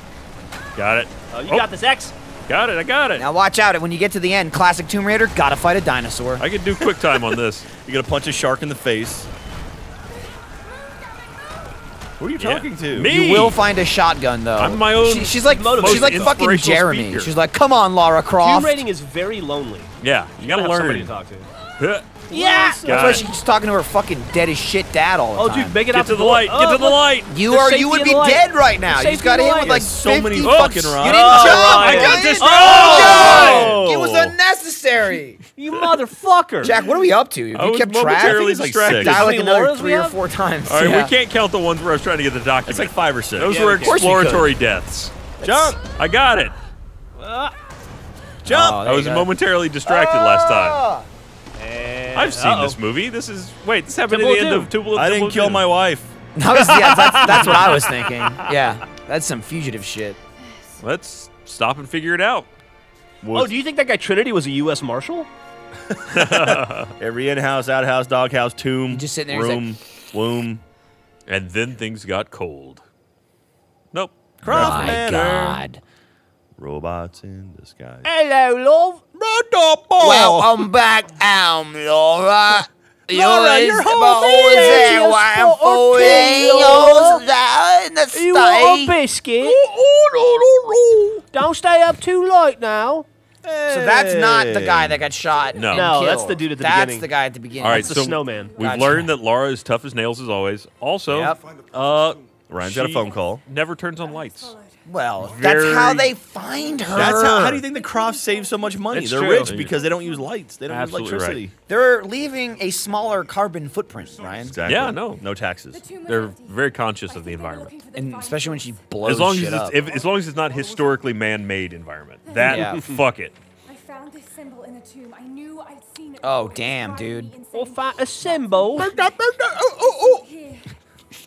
Speaker 1: Got it.
Speaker 4: Oh, you
Speaker 1: Oh.
Speaker 4: got this X.
Speaker 1: Got it. I got it.
Speaker 2: Now watch out. When you get to the end, classic Tomb Raider, gotta fight a dinosaur.
Speaker 1: I can do quick time on this.
Speaker 3: You're gonna punch a shark in the face. Who are you
Speaker 1: Yeah.
Speaker 3: talking to?
Speaker 1: Me.
Speaker 2: You will find a shotgun though.
Speaker 1: I'm my own
Speaker 2: She- she's like she's like fucking Jeremy.
Speaker 1: speaker.
Speaker 2: She's like, come on, Lara Croft.
Speaker 4: Tomb
Speaker 2: Croft.
Speaker 4: rating is very lonely.
Speaker 1: Yeah, you gotta
Speaker 4: have somebody
Speaker 1: learn.
Speaker 4: to talk to.
Speaker 1: Huh.
Speaker 4: Yeah.
Speaker 2: That's
Speaker 1: Got
Speaker 2: why she's talking to her fucking dead as shit dad all the
Speaker 4: Oh,
Speaker 2: time.
Speaker 4: dude, make it
Speaker 1: Get
Speaker 4: out
Speaker 1: to the
Speaker 4: door.
Speaker 1: light. Get
Speaker 4: Oh,
Speaker 1: to the oh,
Speaker 4: look.
Speaker 1: light.
Speaker 2: You
Speaker 4: The
Speaker 2: are. You would be dead right now. You just got hit with like
Speaker 3: so many
Speaker 2: fucking
Speaker 3: fucking
Speaker 2: You didn't
Speaker 4: Oh,
Speaker 2: jump.
Speaker 1: I got
Speaker 2: didn't-
Speaker 1: distracted.
Speaker 2: Oh! oh! It was unnecessary.
Speaker 4: You motherfucker.
Speaker 2: Jack, what are we up to? Have you kept track?
Speaker 1: momentarily
Speaker 3: I think it's like
Speaker 1: distracted.
Speaker 3: six.
Speaker 2: Dial
Speaker 4: How
Speaker 2: like another three or four times.
Speaker 1: All right, we can't count the ones where I was trying to get the document.
Speaker 3: It's like five or six.
Speaker 1: Those were
Speaker 4: we can. Of course
Speaker 3: you could.
Speaker 1: exploratory deaths.
Speaker 3: Jump!
Speaker 1: I got it.
Speaker 3: Uh, jump!
Speaker 2: Oh,
Speaker 1: I was momentarily distracted last time.
Speaker 4: And-
Speaker 1: I've seen
Speaker 4: uh-oh.
Speaker 1: this movie. This is wait. This happened
Speaker 4: Temple
Speaker 1: at the end of Temple of
Speaker 3: I didn't
Speaker 1: Temple
Speaker 3: kill
Speaker 1: of
Speaker 3: my wife.
Speaker 2: That was, yeah, that's, that's what I was thinking. Yeah, that's some fugitive shit.
Speaker 1: Let's stop and figure it out.
Speaker 4: Oh, do you think that guy Trinity was a U.S. Marshal?
Speaker 3: Every in-house, out-house, doghouse, tomb,
Speaker 2: just sitting there, he's
Speaker 3: room, womb.
Speaker 1: And then things got cold. Nope.
Speaker 3: Croft
Speaker 2: My
Speaker 3: Manor.
Speaker 2: God.
Speaker 3: Robots in disguise.
Speaker 4: Hello, love.
Speaker 2: Welcome back, um, Laura.
Speaker 3: Laura, your whole
Speaker 2: but
Speaker 3: village
Speaker 2: there
Speaker 4: is
Speaker 2: were
Speaker 4: full of
Speaker 2: forty
Speaker 4: tea,
Speaker 2: years in the
Speaker 4: You want a
Speaker 2: state.
Speaker 4: biscuit? Don't stay up too late now.
Speaker 2: So that's not the guy that got shot.
Speaker 1: No.
Speaker 4: No, that's the dude at the
Speaker 2: That's
Speaker 4: beginning.
Speaker 2: That's the guy at the beginning.
Speaker 1: All right,
Speaker 4: That's the snowman.
Speaker 1: We've
Speaker 2: Gotcha.
Speaker 1: learned that Laura is tough as nails as always. Also,
Speaker 2: Yep.
Speaker 1: uh,
Speaker 3: Ryan's got a phone call.
Speaker 1: Never turns on lights.
Speaker 2: Well, that's how they find her.
Speaker 3: That's how, how do you think the Crofts save so much money?
Speaker 4: That's
Speaker 3: They're
Speaker 4: true.
Speaker 3: rich because they don't use lights. They don't
Speaker 1: Absolutely
Speaker 3: use
Speaker 1: right.
Speaker 3: electricity.
Speaker 2: They're leaving a smaller carbon footprint, Ryan.
Speaker 3: Exactly.
Speaker 1: Yeah, no.
Speaker 3: No taxes.
Speaker 6: The
Speaker 1: They're very conscious of the
Speaker 6: think they were
Speaker 1: environment.
Speaker 6: looking for the
Speaker 2: And especially when
Speaker 6: piece.
Speaker 2: she blows
Speaker 1: As long as it's,
Speaker 2: up.
Speaker 1: if, as long as it's not historically man-made environment, that
Speaker 2: Yeah.
Speaker 1: fuck it.
Speaker 6: I found this symbol in the tomb. I knew I'd seen it.
Speaker 2: Oh,
Speaker 6: before. It was
Speaker 2: damn, dude.
Speaker 6: me insane.
Speaker 4: We'll find a symbol.
Speaker 6: Here. Oh, oh, oh.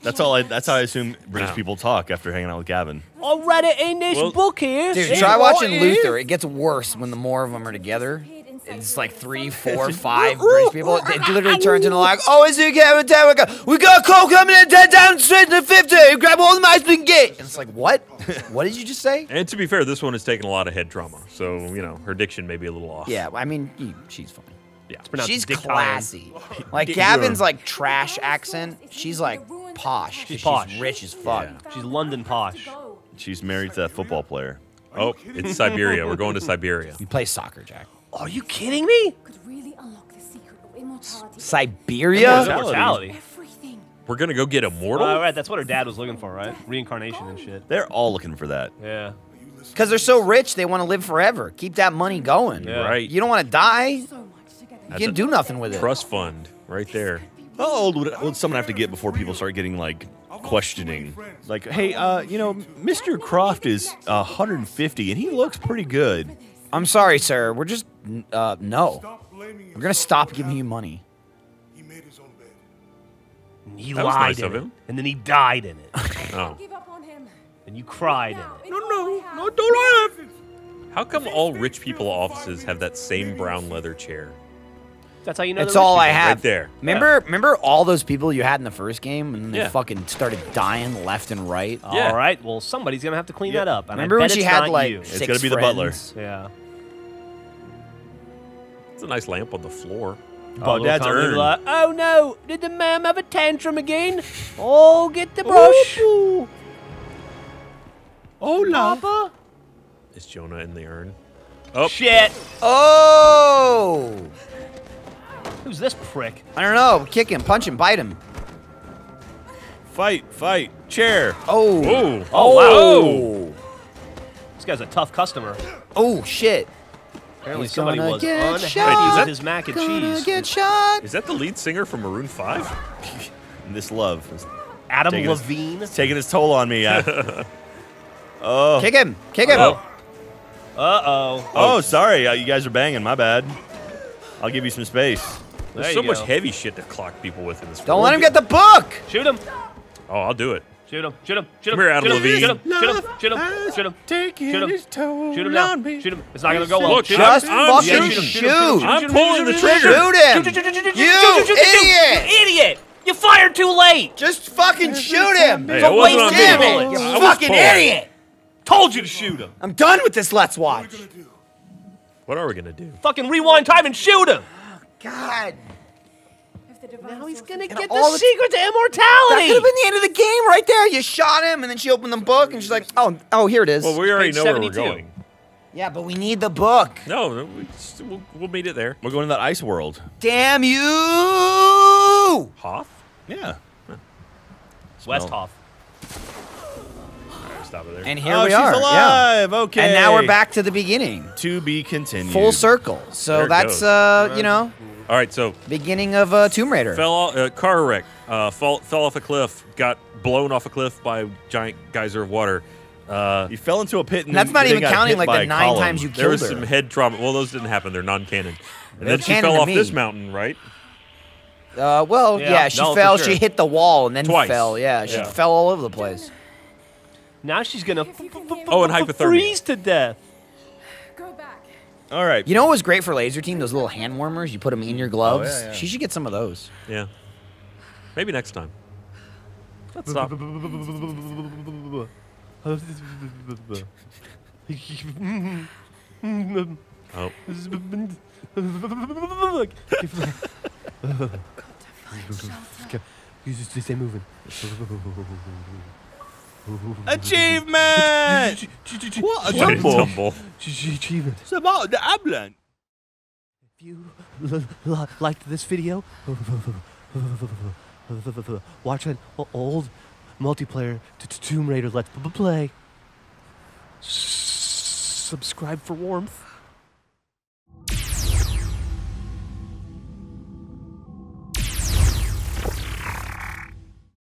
Speaker 3: That's all. I, that's how I assume British
Speaker 1: Yeah.
Speaker 3: people talk after hanging out with Gavin.
Speaker 4: I'll write it in this
Speaker 1: Well-
Speaker 4: book here.
Speaker 2: Dude,
Speaker 4: See
Speaker 2: try
Speaker 4: what
Speaker 2: watching
Speaker 4: it
Speaker 2: Luther. It gets worse when the more of them are together. It's like three, four, five British people. It literally turns into like, oh, it's okay, we got, we got Cole coming in, ten down straight to 50, grab all the mice we can get. And it's like, what? What did you just say?
Speaker 1: And to be fair, this one has taken a lot of head trauma, so you know her diction may be a little off.
Speaker 2: Yeah, I mean, you- she's fine.
Speaker 1: yeah.
Speaker 4: pronounced
Speaker 2: She's
Speaker 4: Dick
Speaker 2: classy. Like
Speaker 3: Dick
Speaker 2: Gavin's
Speaker 3: Graham.
Speaker 2: like trash accent. She's like posh. 'cause
Speaker 4: She's posh.
Speaker 2: rich as fuck.
Speaker 4: She's London posh.
Speaker 3: She's married to that football player.
Speaker 1: Oh, it's Siberia. We're going to Siberia.
Speaker 2: You play soccer, Jack.
Speaker 4: Are you kidding me?
Speaker 6: Could really unlock the secret of immortality.
Speaker 2: Siberia?
Speaker 4: Immortality.
Speaker 1: We're gonna go get immortal.
Speaker 4: All right, that's what her dad was looking for, right? Reincarnation and shit.
Speaker 3: They're all looking for that.
Speaker 4: Yeah.
Speaker 2: Because they're so rich, they want to live forever. Keep that money going.
Speaker 4: Yeah.
Speaker 1: Right.
Speaker 2: You don't want to die.
Speaker 6: So much together.
Speaker 2: You
Speaker 1: That's
Speaker 2: can't do nothing with it.
Speaker 1: Trust fund right there.
Speaker 3: How old would, would someone have to get before people start getting like questioning? Like, hey, uh, you know, Mr. Croft is 150 and he looks pretty good.
Speaker 2: I'm sorry, sir. We're just uh, no.
Speaker 5: Stop blaming
Speaker 2: We're gonna stop giving you money.
Speaker 5: He made his own bed.
Speaker 4: And he
Speaker 1: That was
Speaker 4: lied
Speaker 1: nice
Speaker 4: in
Speaker 1: of
Speaker 4: it.
Speaker 1: him.
Speaker 4: And then he died in it.
Speaker 1: Oh,
Speaker 6: Give up on him.
Speaker 4: and you cried in
Speaker 6: Now,
Speaker 4: it.
Speaker 6: No, all I don't have.
Speaker 1: how come all rich people offices have that same brown leather chair?
Speaker 4: That's how you know
Speaker 2: It's
Speaker 4: they're rich
Speaker 2: all I have.
Speaker 1: Right there.
Speaker 2: Remember, remember all those people you had in the first game, and they
Speaker 1: Yeah.
Speaker 2: fucking started dying left and right.
Speaker 1: Yeah.
Speaker 4: All right. Well, somebody's gonna have to clean
Speaker 1: Yeah.
Speaker 4: that up. And
Speaker 2: Remember
Speaker 4: I
Speaker 2: when she
Speaker 4: it's
Speaker 2: had
Speaker 4: not
Speaker 2: like
Speaker 4: you.
Speaker 2: six
Speaker 3: gonna be the butler.
Speaker 4: Yeah.
Speaker 1: It's a nice lamp on the floor.
Speaker 3: Oh,
Speaker 4: little
Speaker 3: Dad's urn.
Speaker 4: Like, oh no! Did the ma'am have a tantrum again? Oh, get the brush.
Speaker 3: Oh,
Speaker 4: Papa.
Speaker 1: Is Jonah in the urn? Oh,
Speaker 4: Shit.
Speaker 2: Oh,
Speaker 4: Who's this prick?
Speaker 2: I don't know. Kick him, punch him, bite him.
Speaker 3: Fight, fight, chair.
Speaker 2: Oh,
Speaker 1: Whoa.
Speaker 4: Oh, wow.
Speaker 2: oh,
Speaker 4: This guy's a tough customer.
Speaker 2: oh shit.
Speaker 4: Apparently,
Speaker 2: He's
Speaker 4: somebody
Speaker 2: gonna
Speaker 4: was
Speaker 2: get
Speaker 4: unhappy
Speaker 2: shot.
Speaker 4: with his mac and
Speaker 2: Gonna
Speaker 4: cheese.
Speaker 2: get shot.
Speaker 1: Is that the lead singer from Maroon Five?
Speaker 3: This love
Speaker 4: Adam
Speaker 3: Taking his-
Speaker 4: Levine.
Speaker 3: taking his toll on me. Yeah. oh,
Speaker 2: Kick him, kick him.
Speaker 1: Oh.
Speaker 4: Uh oh.
Speaker 3: oh, sorry. Uh, you guys are banging. My bad. I'll give you some space.
Speaker 1: There's
Speaker 4: There
Speaker 1: so
Speaker 4: you
Speaker 1: much heavy shit to clock people with in this.
Speaker 2: Don't
Speaker 1: world.
Speaker 2: let him get the book.
Speaker 4: Shoot him.
Speaker 1: Oh, I'll do it.
Speaker 4: Shoot him. Shoot him. Shoot him.
Speaker 1: Come here, Adam
Speaker 4: shoot him.
Speaker 1: Levine.
Speaker 4: Shoot him. Shoot him. Shoot him. Shoot him.
Speaker 3: Taking
Speaker 4: Shoot him.
Speaker 3: its toll
Speaker 4: Shoot him now.
Speaker 3: on me.
Speaker 4: Shoot him. It's not gonna go well.
Speaker 1: Look,
Speaker 4: shoot
Speaker 2: just
Speaker 4: him.
Speaker 2: Fucking
Speaker 1: shooting.
Speaker 2: shoot.
Speaker 1: I'm pulling the trigger.
Speaker 2: Shoot him. You idiot.
Speaker 4: You idiot! You fired too late.
Speaker 2: Just fucking shoot him.
Speaker 1: Hey,
Speaker 2: It's a
Speaker 1: it wasn't
Speaker 2: waste
Speaker 1: on
Speaker 2: of You fucking idiot.
Speaker 4: Told you to shoot him.
Speaker 2: I'm done with this Let's Watch.
Speaker 1: What are we gonna do?
Speaker 4: Fucking rewind time and shoot him.
Speaker 2: God.
Speaker 6: If the
Speaker 4: Now he's gonna get
Speaker 2: all
Speaker 4: the
Speaker 2: the-
Speaker 4: secret to immortality.
Speaker 2: That could have been the end of the game right there. You shot him, and then she opened the book, and she's like, "Oh, oh, here it is."
Speaker 1: Well, we already
Speaker 4: Page
Speaker 1: know where we're
Speaker 4: 72.
Speaker 1: going.
Speaker 2: yeah, but we need the book.
Speaker 1: No, no, we just, we'll, we'll meet it there.
Speaker 3: We're going to that ice world.
Speaker 2: Damn you!
Speaker 1: Hoth.
Speaker 3: Yeah.
Speaker 4: Westhoff.
Speaker 1: Alright, stop it there.
Speaker 2: And here
Speaker 3: oh,
Speaker 2: we
Speaker 3: she's
Speaker 2: are. Yeah.
Speaker 3: alive. Okay.
Speaker 2: And now we're back to the beginning,
Speaker 3: To be continued.
Speaker 2: full circle. So
Speaker 1: There
Speaker 2: that's
Speaker 1: goes.
Speaker 2: uh, you know,
Speaker 1: All right, so
Speaker 2: beginning of uh, Tomb Raider.
Speaker 1: fell off, uh, car wreck. Uh, fall, fell off a cliff. Got blown off a cliff by a giant geyser of water. Uh,
Speaker 3: He fell into a pit. And
Speaker 2: And that's not
Speaker 3: then
Speaker 2: even counting like the nine
Speaker 3: column.
Speaker 2: times you killed her.
Speaker 1: there was
Speaker 2: her.
Speaker 1: some head trauma. Well, those didn't happen. They're non-canon. And
Speaker 2: They're
Speaker 1: then she fell off
Speaker 2: me.
Speaker 1: this mountain, right?
Speaker 2: Uh, well,
Speaker 4: Yeah,
Speaker 2: yeah, she
Speaker 4: no,
Speaker 2: fell.
Speaker 4: sure.
Speaker 2: She hit the wall and then
Speaker 1: Twice.
Speaker 2: fell. Yeah, she
Speaker 1: Yeah.
Speaker 2: fell all over the place.
Speaker 4: Now she's gonna
Speaker 6: If you can
Speaker 1: Oh, and hypothermia.
Speaker 4: freeze to death.
Speaker 6: Go back.
Speaker 3: All right.
Speaker 2: You know what was great for Lazer Team? Those little hand warmers. You put them in your oh, gloves.
Speaker 3: Oh, yeah, yeah.
Speaker 2: She should get some of those.
Speaker 1: Yeah. Maybe next time. Let's stop. Oh,
Speaker 4: Stay moving.
Speaker 3: Achievement! what a
Speaker 1: what a
Speaker 3: tumble.
Speaker 1: tumble.
Speaker 4: Achievement.
Speaker 3: It's about the ambulance.
Speaker 4: If you l- l- liked this video, watch an old multiplayer t- t- Tomb Raider Let's p- play. subscribe for warmth.